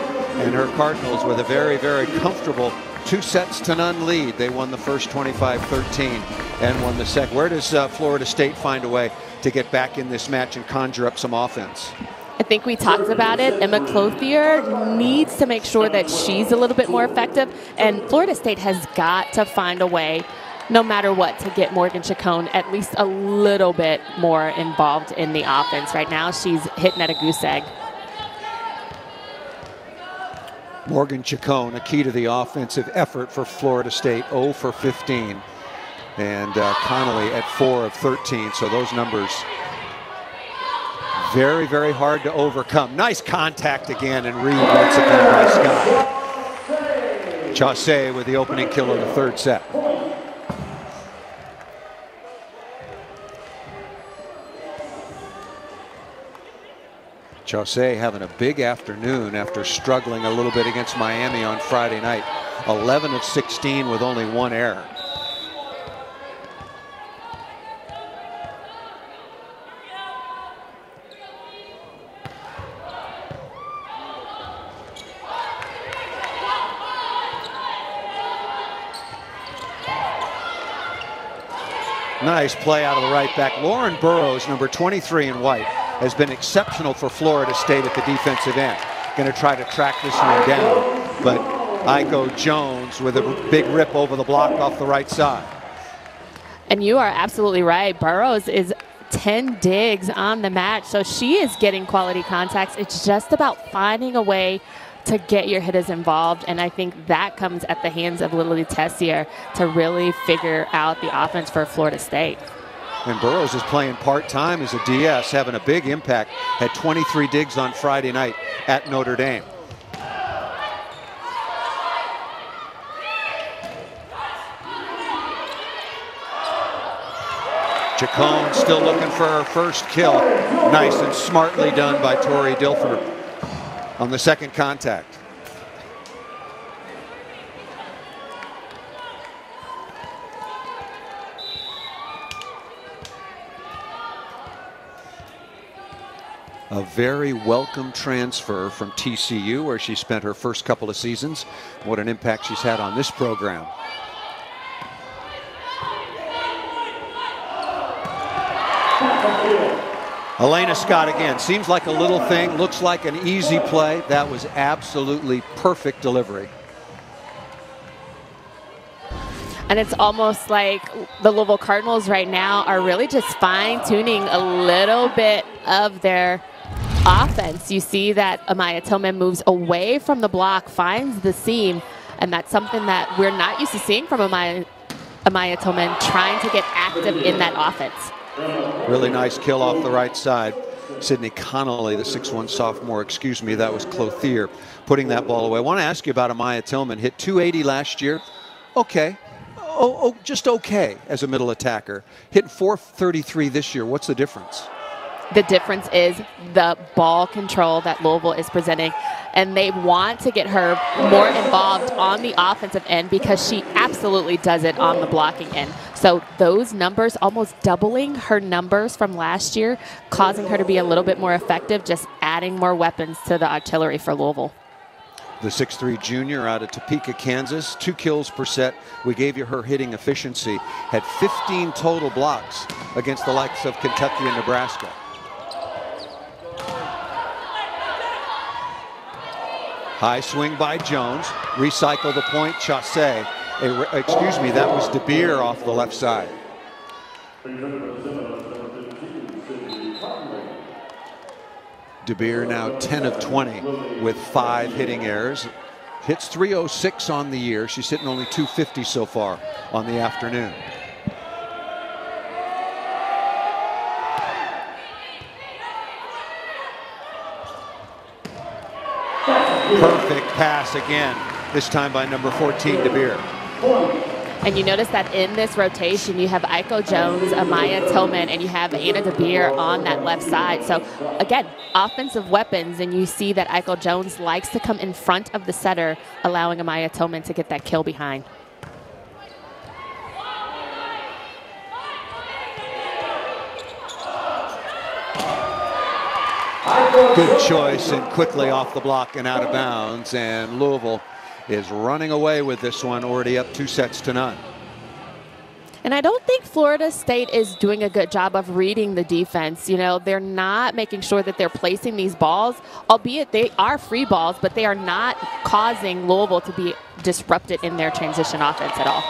and her Cardinals with a very, very comfortable two sets to none lead. They won the first 25-13 and won the second. Where does uh, Florida State find a way to get back in this match and conjure up some offense. I think we talked about it. Emma Clothier needs to make sure that she's a little bit more effective, and Florida State has got to find a way, no matter what, to get Morgan Chacon at least a little bit more involved in the offense. Right now, she's hitting at a goose egg. Morgan Chacon, a key to the offensive effort for Florida State, 0 for 15 and uh, Conley at 4 of 13. So those numbers very, very hard to overcome. Nice contact again and read once again by Scott. Chaussé with the opening kill of the third set. Chaussé having a big afternoon after struggling a little bit against Miami on Friday night. 11 of 16 with only one error. Nice play out of the right back. Lauren Burrows, number 23 in white, has been exceptional for Florida State at the defensive end. Going to try to track this one down, but Aiko Jones with a big rip over the block off the right side. And you are absolutely right. Burrows is 10 digs on the match, so she is getting quality contacts. It's just about finding a way to get your hitters involved. And I think that comes at the hands of Lily Tessier to really figure out the offense for Florida State. And Burrows is playing part-time as a DS, having a big impact. Had 23 digs on Friday night at Notre Dame. Chacon still looking for her first kill. Nice and smartly done by Tori Dilfer on the second contact. a very welcome transfer from TCU, where she spent her first couple of seasons. What an impact she's had on this program. Elena Scott again. Seems like a little thing, looks like an easy play. That was absolutely perfect delivery. And it's almost like the Louisville Cardinals right now are really just fine tuning a little bit of their offense. You see that Amaya Tillman moves away from the block, finds the seam, and that's something that we're not used to seeing from Amaya, Amaya Tillman, trying to get active in that offense. Really nice kill off the right side. Sydney Conley, the 6'1 sophomore, excuse me, that was Clothier putting that ball away. I want to ask you about Amaya Tillman. Hit 280 last year. Okay. Oh, oh, just okay as a middle attacker. Hit 433 this year. What's the difference? The difference is the ball control that Louisville is presenting. And they want to get her more involved on the offensive end because she absolutely does it on the blocking end. So those numbers, almost doubling her numbers from last year, causing her to be a little bit more effective, just adding more weapons to the artillery for Louisville. The 6'3 junior out of Topeka, Kansas, two kills per set. We gave you her hitting efficiency. Had 15 total blocks against the likes of Kentucky and Nebraska. High swing by Jones. Recycle the point. Chaussé. Excuse me, that was DeBeer off the left side. DeBeer now 10 of 20 with five hitting errors. Hits 306 on the year. She's hitting only 250 so far on the afternoon. Perfect pass again, this time by number 14, DeBeer. And you notice that in this rotation, you have Aiko Jones, Amaya Tillman, and you have Anna DeBeer on that left side. So again, offensive weapons, and you see that Aiko Jones likes to come in front of the setter, allowing Amaya Tillman to get that kill behind. Good choice and quickly off the block and out of bounds. And Louisville is running away with this one, already up two sets to none. And I don't think Florida State is doing a good job of reading the defense. You know, they're not making sure that they're placing these balls, albeit they are free balls, but they are not causing Louisville to be disrupted in their transition offense at all.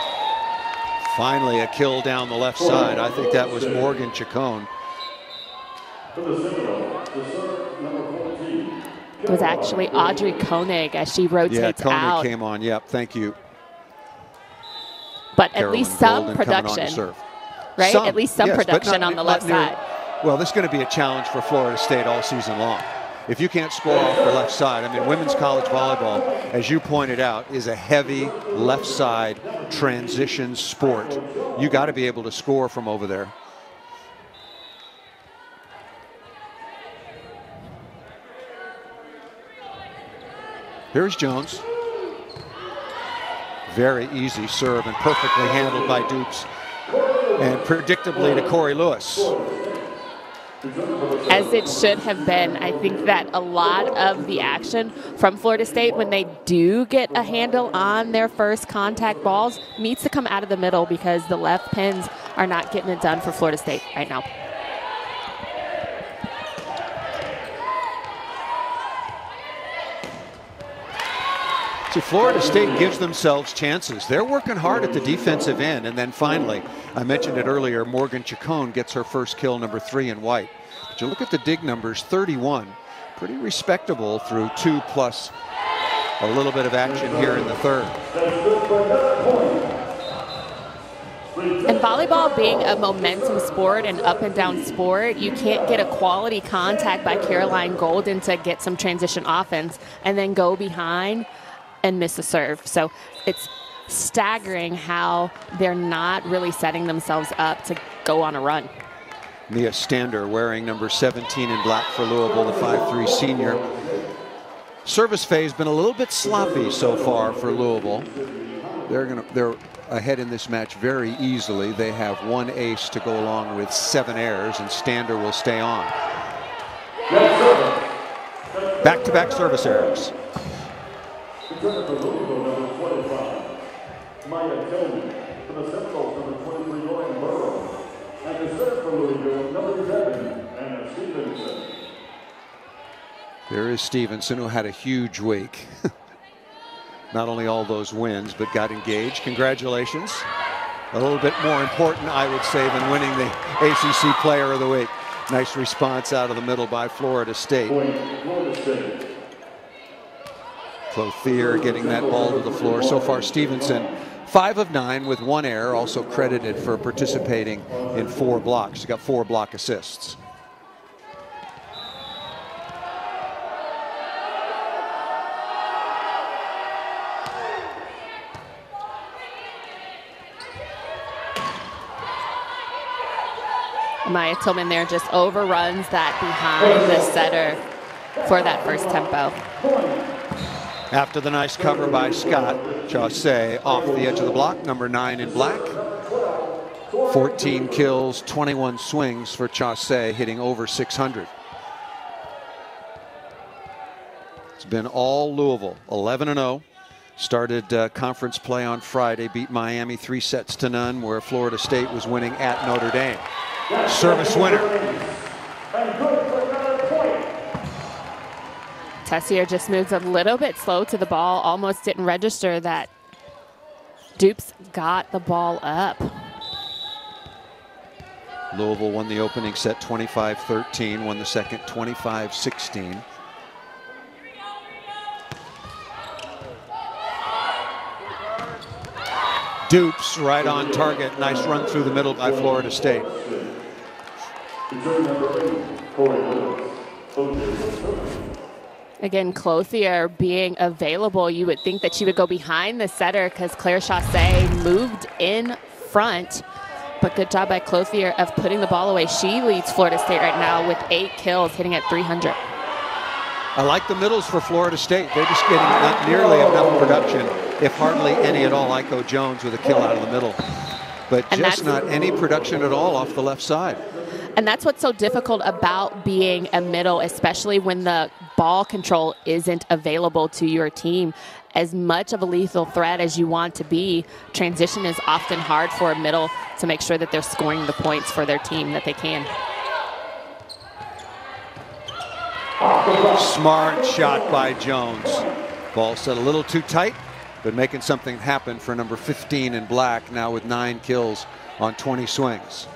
Finally, a kill down the left side. I think that was Morgan Chacon. It was actually Audrey Koenig as she rotates yeah, Koenig out. came on. Yep, thank you. But Carolyn at least some Golden production, right? Some, at least some yes, production not, on the left side. Well, this is going to be a challenge for Florida State all season long. If you can't score off the left side, I mean, women's college volleyball, as you pointed out, is a heavy left side transition sport. You got to be able to score from over there. Here's Jones. Very easy serve and perfectly handled by Dupes. And predictably to Khori Louis. As it should have been. I think that a lot of the action from Florida State when they do get a handle on their first contact balls needs to come out of the middle because the left pins are not getting it done for Florida State right now. See, Florida State gives themselves chances. They're working hard at the defensive end. And then finally, I mentioned it earlier, Morgan Chacon gets her first kill, number three in white. But you look at the dig numbers, 31. Pretty respectable through two plus a little bit of action here in the third. And volleyball being a momentum sport and up and down sport, you can't get a quality contact by Caroline Golden to get some transition offense and then go behind and miss a serve. So it's staggering how they're not really setting themselves up to go on a run. Mia Stander wearing number 17 in black for Louisville, the 5'3 senior. Service phase been a little bit sloppy so far for Louisville. They're to they're ahead in this match very easily. They have one ace to go along with seven errors, and Stander will stay on. Back-to-back -back service errors. Maya Tillman for the Seminoles, number 23, Lauren Burrow. And the center for Louisville, number 7, Anna Stevenson. There is Stevenson, who had a huge week. Not only all those wins, but got engaged. Congratulations. A little bit more important, I would say, than winning the ACC Player of the Week. Nice response out of the middle by Florida State. Florida State. Clothier getting that ball to the floor. So far, Stevenson Five of nine with one error, also credited for participating in four blocks. He got four block assists. Maya Tillman there just overruns that behind the setter for that first tempo. After the nice cover by Scott, Chaussé off the edge of the block, number nine in black. 14 kills, 21 swings for Chaussé, hitting over 600. It's been all Louisville, 11 0. Started uh, conference play on Friday, beat Miami three sets to none, where Florida State was winning at Notre Dame. Service winner. Tessier just moves a little bit slow to the ball, almost didn't register that Dupes got the ball up. Louisville won the opening set 25-13, won the second 25-16. Dupes right on target. Nice run through the middle by Florida State. Again, Clothier being available, you would think that she would go behind the setter because Claire Chaussé moved in front. But good job by Clothier of putting the ball away. She leads Florida State right now with eight kills, hitting at 300. I like the middles for Florida State. They're just getting not nearly enough production, if hardly any at all. Aiko Jones with a kill out of the middle. But and just not any production at all off the left side. And that's what's so difficult about being a middle, especially when the ball control isn't available to your team. As much of a lethal threat as you want to be, transition is often hard for a middle to make sure that they're scoring the points for their team that they can. Smart shot by Jones. Ball set a little too tight, but making something happen for number 15 in black now with nine kills on 20 swings.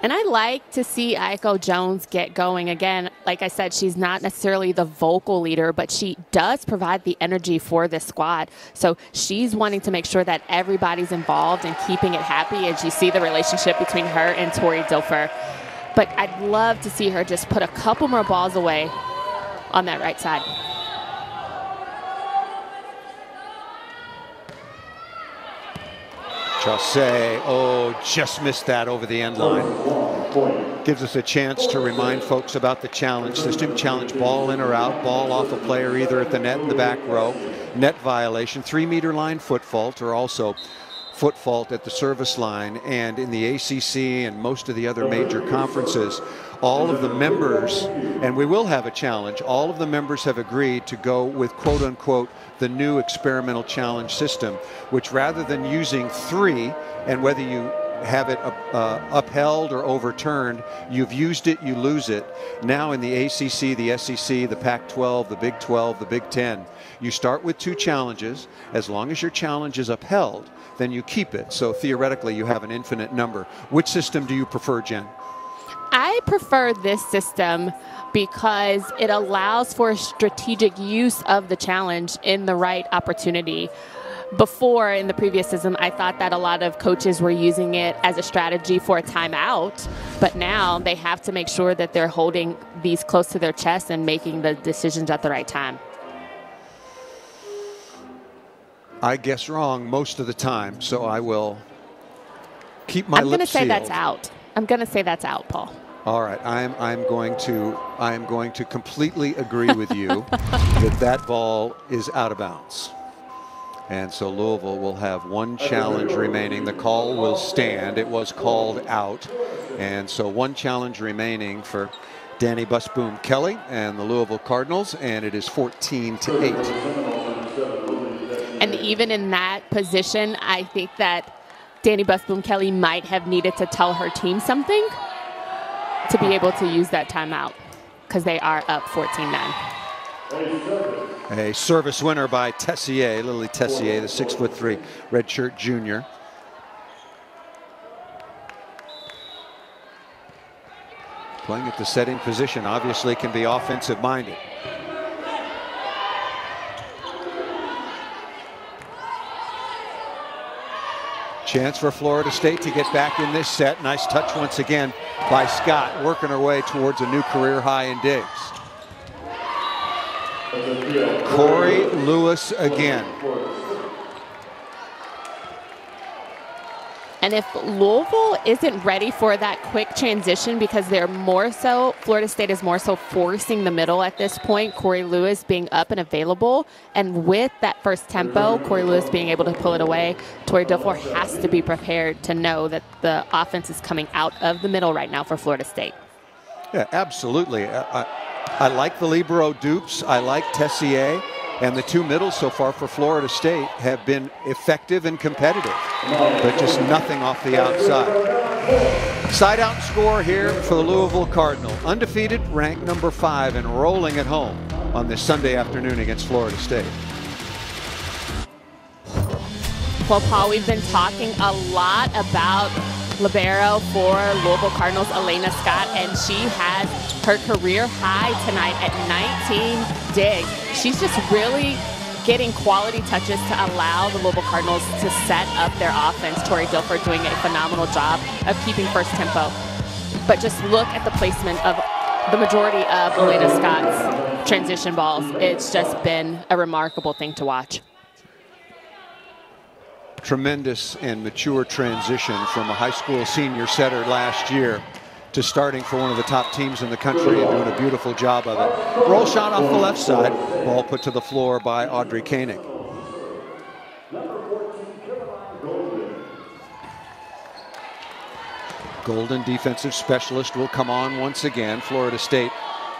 And I like to see Aiko Jones get going again. Like I said, she's not necessarily the vocal leader, but she does provide the energy for this squad. So she's wanting to make sure that everybody's involved and keeping it happy as you see the relationship between her and Tori Dilfer. But I'd love to see her just put a couple more balls away on that right side. Chaussé, oh, just missed that over the end line. Gives us a chance to remind folks about the challenge system. Challenge ball in or out, ball off a player either at the net in the back row, net violation, three meter line foot fault, or also foot fault at the service line. And in the ACC and most of the other major conferences, all of the members, and we will have a challenge, all of the members have agreed to go with quote unquote the new experimental challenge system, which rather than using three, and whether you have it uh, upheld or overturned, you've used it, you lose it. Now in the ACC, the SEC, the Pac 12, the Big 12, the Big 10, you start with two challenges. As long as your challenge is upheld, then you keep it. So theoretically, you have an infinite number. Which system do you prefer, Jen? I prefer this system because it allows for strategic use of the challenge in the right opportunity. Before in the previous system, I thought that a lot of coaches were using it as a strategy for a timeout, but now they have to make sure that they're holding these close to their chest and making the decisions at the right time. I guess wrong most of the time, so I will keep my I'm going to say that's out. I'm going to say that's out, Paul. All right, I'm I'm going to I'm going to completely agree with you that that ball is out of bounds. And so Louisville will have one challenge remaining. The call will stand. It was called out. And so one challenge remaining for Dani Busboom Kelly and the Louisville Cardinals, and it is 14 to 8. And even in that position, I think that Dani Busboom Kelly might have needed to tell her team something to be able to use that timeout because they are up 14 9. A service winner by Tessier, Lily Tessier, the six foot three redshirt junior. Playing at the setting position obviously can be offensive minded. Chance for Florida State to get back in this set. Nice touch once again by Scott, working her way towards a new career high in digs. Khori Louis again. And if Louisville isn't ready for that quick transition because they're more so, Florida State is more so forcing the middle at this point, Khori Louis being up and available. And with that first tempo, Khori Louis being able to pull it away, Tori Dilfer has to be prepared to know that the offense is coming out of the middle right now for Florida State. Yeah, absolutely. I, I, I like the Libero dupes. I like Tessier. And the two middles so far for Florida State have been effective and competitive, but just nothing off the outside. Side out score here for the Louisville Cardinal. Undefeated, ranked number five, and rolling at home on this Sunday afternoon against Florida State. Well, Paul, we've been talking a lot about libero for Louisville Cardinals, Elena Scott, and she has her career high tonight at 19 digs. She's just really getting quality touches to allow the Louisville Cardinals to set up their offense. Tori Dilfer doing a phenomenal job of keeping first tempo. But just look at the placement of the majority of Elena Scott's transition balls. It's just been a remarkable thing to watch tremendous and mature transition from a high school senior setter last year to starting for one of the top teams in the country and doing a beautiful job of it. Roll shot off the left side, ball put to the floor by Audrey Koenig. Golden defensive specialist will come on once again. Florida State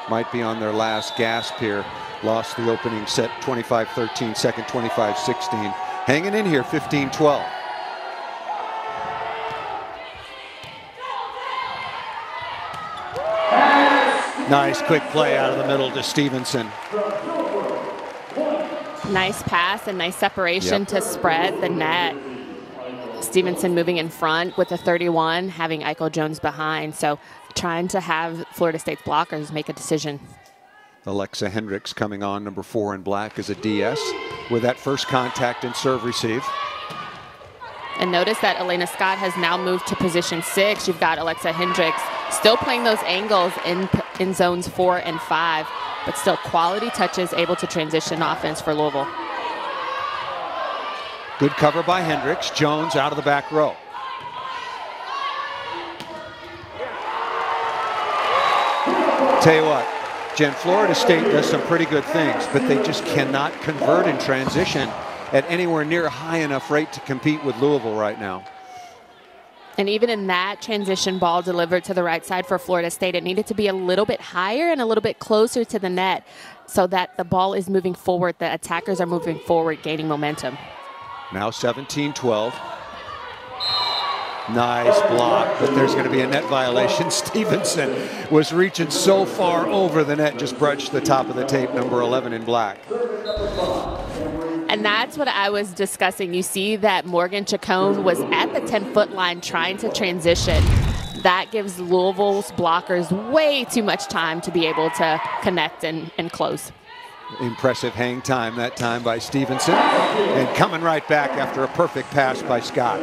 might be on their last gasp here. Lost the opening set 25-13, second 25-16 hanging in here 15 12. Nice quick play out of the middle to Stevenson. Nice pass and nice separation yep. to spread the net. Stevenson moving in front with the 31, having Aiko Jones behind. So trying to have Florida State's blockers make a decision. Alexa Hendricks coming on, number four in black, as a DS with that first contact and serve receive. And notice that Elena Scott has now moved to position six. You've got Alexa Hendricks still playing those angles in, in zones four and five, but still quality touches, able to transition offense for Louisville. Good cover by Hendricks. Jones out of the back row. Tell you what, Jen, Florida State does some pretty good things, but they just cannot convert in transition at anywhere near high enough rate to compete with Louisville right now. And even in that transition ball delivered to the right side for Florida State, it needed to be a little bit higher and a little bit closer to the net so that the ball is moving forward, the attackers are moving forward, gaining momentum. Now 17 12. Nice block, but there's going to be a net violation. Stevenson was reaching so far over the net, just brushed the top of the tape, number 11 in black. And that's what I was discussing. You see that Morgan Chacon was at the 10 foot line trying to transition. That gives Louisville's blockers way too much time to be able to connect and, and close. Impressive hang time that time by Stevenson. And coming right back after a perfect pass by Scott.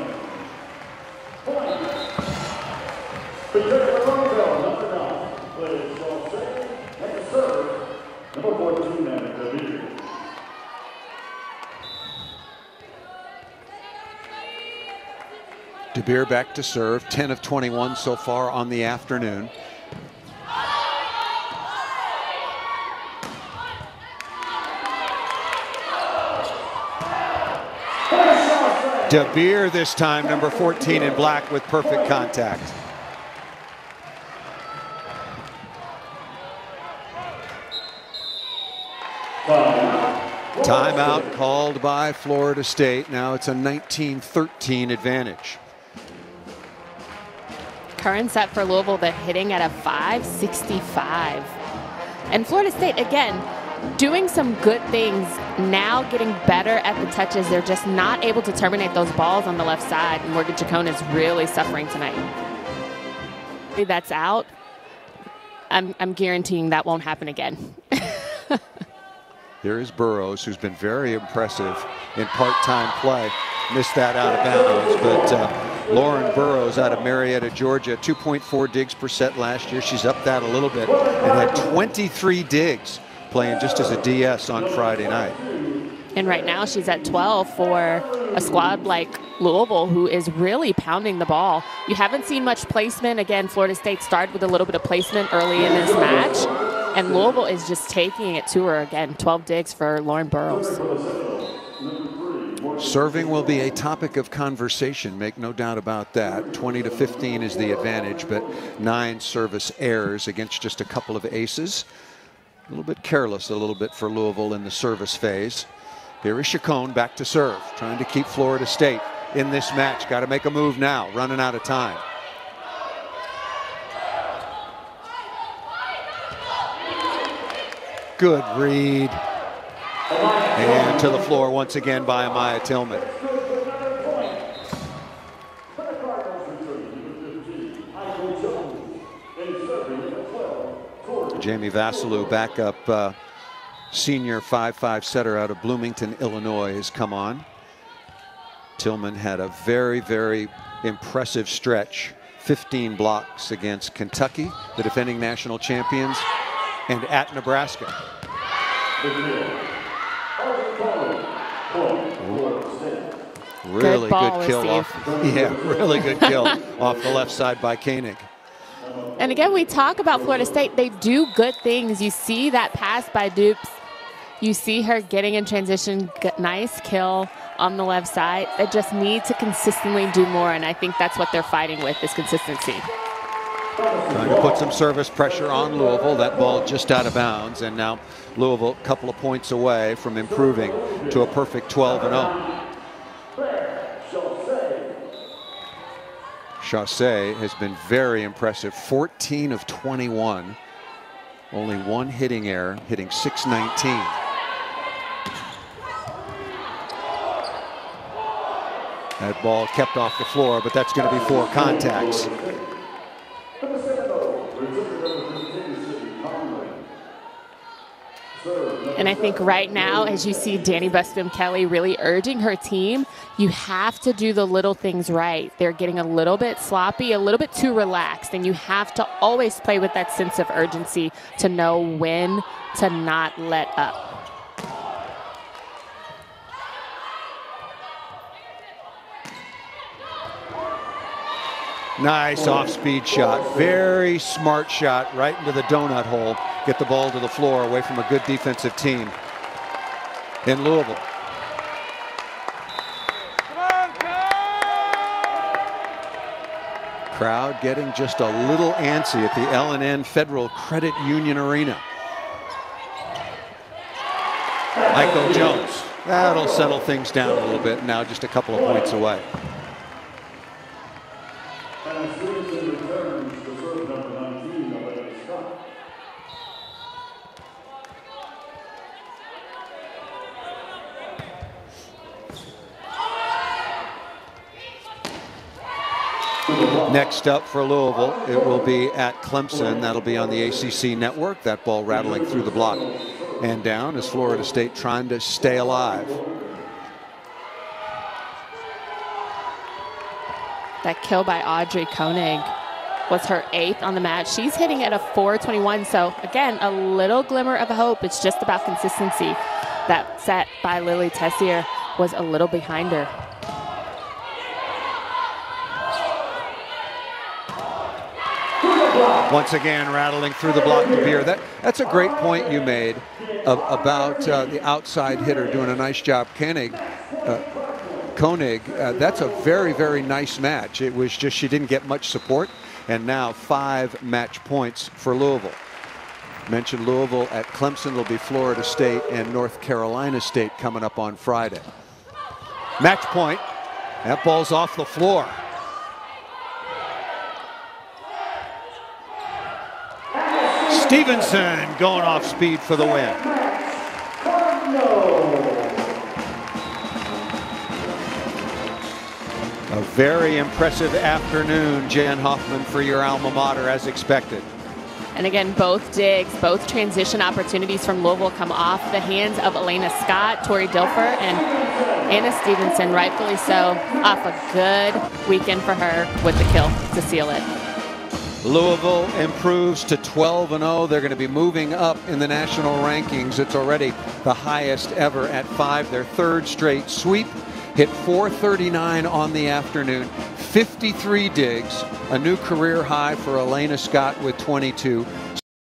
DeBeer back to serve, 10 of 21 so far on the afternoon. DeBeer this time, number 14 in black with perfect contact. Timeout called by Florida State. Now it's a 19-13 advantage. Current set for Louisville, they're hitting at a 565. And Florida State, again, doing some good things, now getting better at the touches. They're just not able to terminate those balls on the left side. Morgan Chacon is really suffering tonight. That's out. I'm, I'm guaranteeing that won't happen again. There is Burrows, who's been very impressive in part-time play. Missed that out of bounds, but uh, Lauren Burrows out of Marietta, Georgia, 2.4 digs per set last year. She's up that a little bit and had 23 digs playing just as a DS on Friday night. And right now she's at 12 for a squad like Louisville, who is really pounding the ball. You haven't seen much placement. Again, Florida State started with a little bit of placement early in this match. And Louisville is just taking it to her again. 12 digs for Lauren Burrows. Serving will be a topic of conversation, make no doubt about that. 20 to 15 is the advantage, but nine service errors against just a couple of aces. A little bit careless a little bit for Louisville in the service phase. Here is Chacon back to serve, trying to keep Florida State in this match. Got to make a move now, running out of time. Good read. And to the floor once again by Amaya Tillman. Jamie Vassalou, backup uh, senior 5-5 setter out of Bloomington, Illinois, has come on. Tillman had a very, very impressive stretch. 15 blocks against Kentucky, the defending national champions and at Nebraska. Really good, good kill off. Yeah, really good kill off the left side by Koenig. And again, we talk about Florida State. They do good things. You see that pass by Dupes. You see her getting in transition. Nice kill on the left side. They just need to consistently do more, and I think that's what they're fighting with, is consistency. Trying to put some service pressure on Louisville. That ball just out of bounds. And now Louisville a couple of points away from improving to a perfect 12 and 0. Chaussé has been very impressive. 14 of 21. Only one hitting error, hitting 619. That ball kept off the floor, but that's going to be four contacts. And I think right now, as you see Dani Busboom Kelly really urging her team, you have to do the little things right. They're getting a little bit sloppy, a little bit too relaxed, and you have to always play with that sense of urgency to know when to not let up. Nice off-speed shot. Very smart shot right into the donut hole. Get the ball to the floor away from a good defensive team in Louisville. Crowd getting just a little antsy at the L&N Federal Credit Union Arena. Aiko Jones. That'll settle things down a little bit. Now just a couple of points away. Next up for Louisville, it will be at Clemson. That'll be on the ACC network. That ball rattling through the block and down as Florida State trying to stay alive. That kill by Audrey Koenig was her eighth on the match. She's hitting at a 421. So again, a little glimmer of hope. It's just about consistency. That set by Lily Tessier was a little behind her. Once again, rattling through the block to beer. That, that's a great point you made of, about uh, the outside hitter doing a nice job. Koenig, uh, Koenig, uh, that's a very, very nice match. It was just she didn't get much support, and now five match points for Louisville. Mentioned Louisville at Clemson. There'll be Florida State and North Carolina State coming up on Friday. Match point. That ball's off the floor. Stevenson going off speed for the win. A very impressive afternoon, Jen Hoffman, for your alma mater as expected. And again, both digs, both transition opportunities from Louisville come off the hands of Elena Scott, Tori Dilfer, and Anna Stevenson, rightfully so, off a good weekend for her with the kill to seal it. Louisville improves to 12 0. They're going to be moving up in the national rankings. It's already the highest ever at five. Their third straight sweep hit 439 on the afternoon, 53 digs, a new career high for Elena Scott with 22.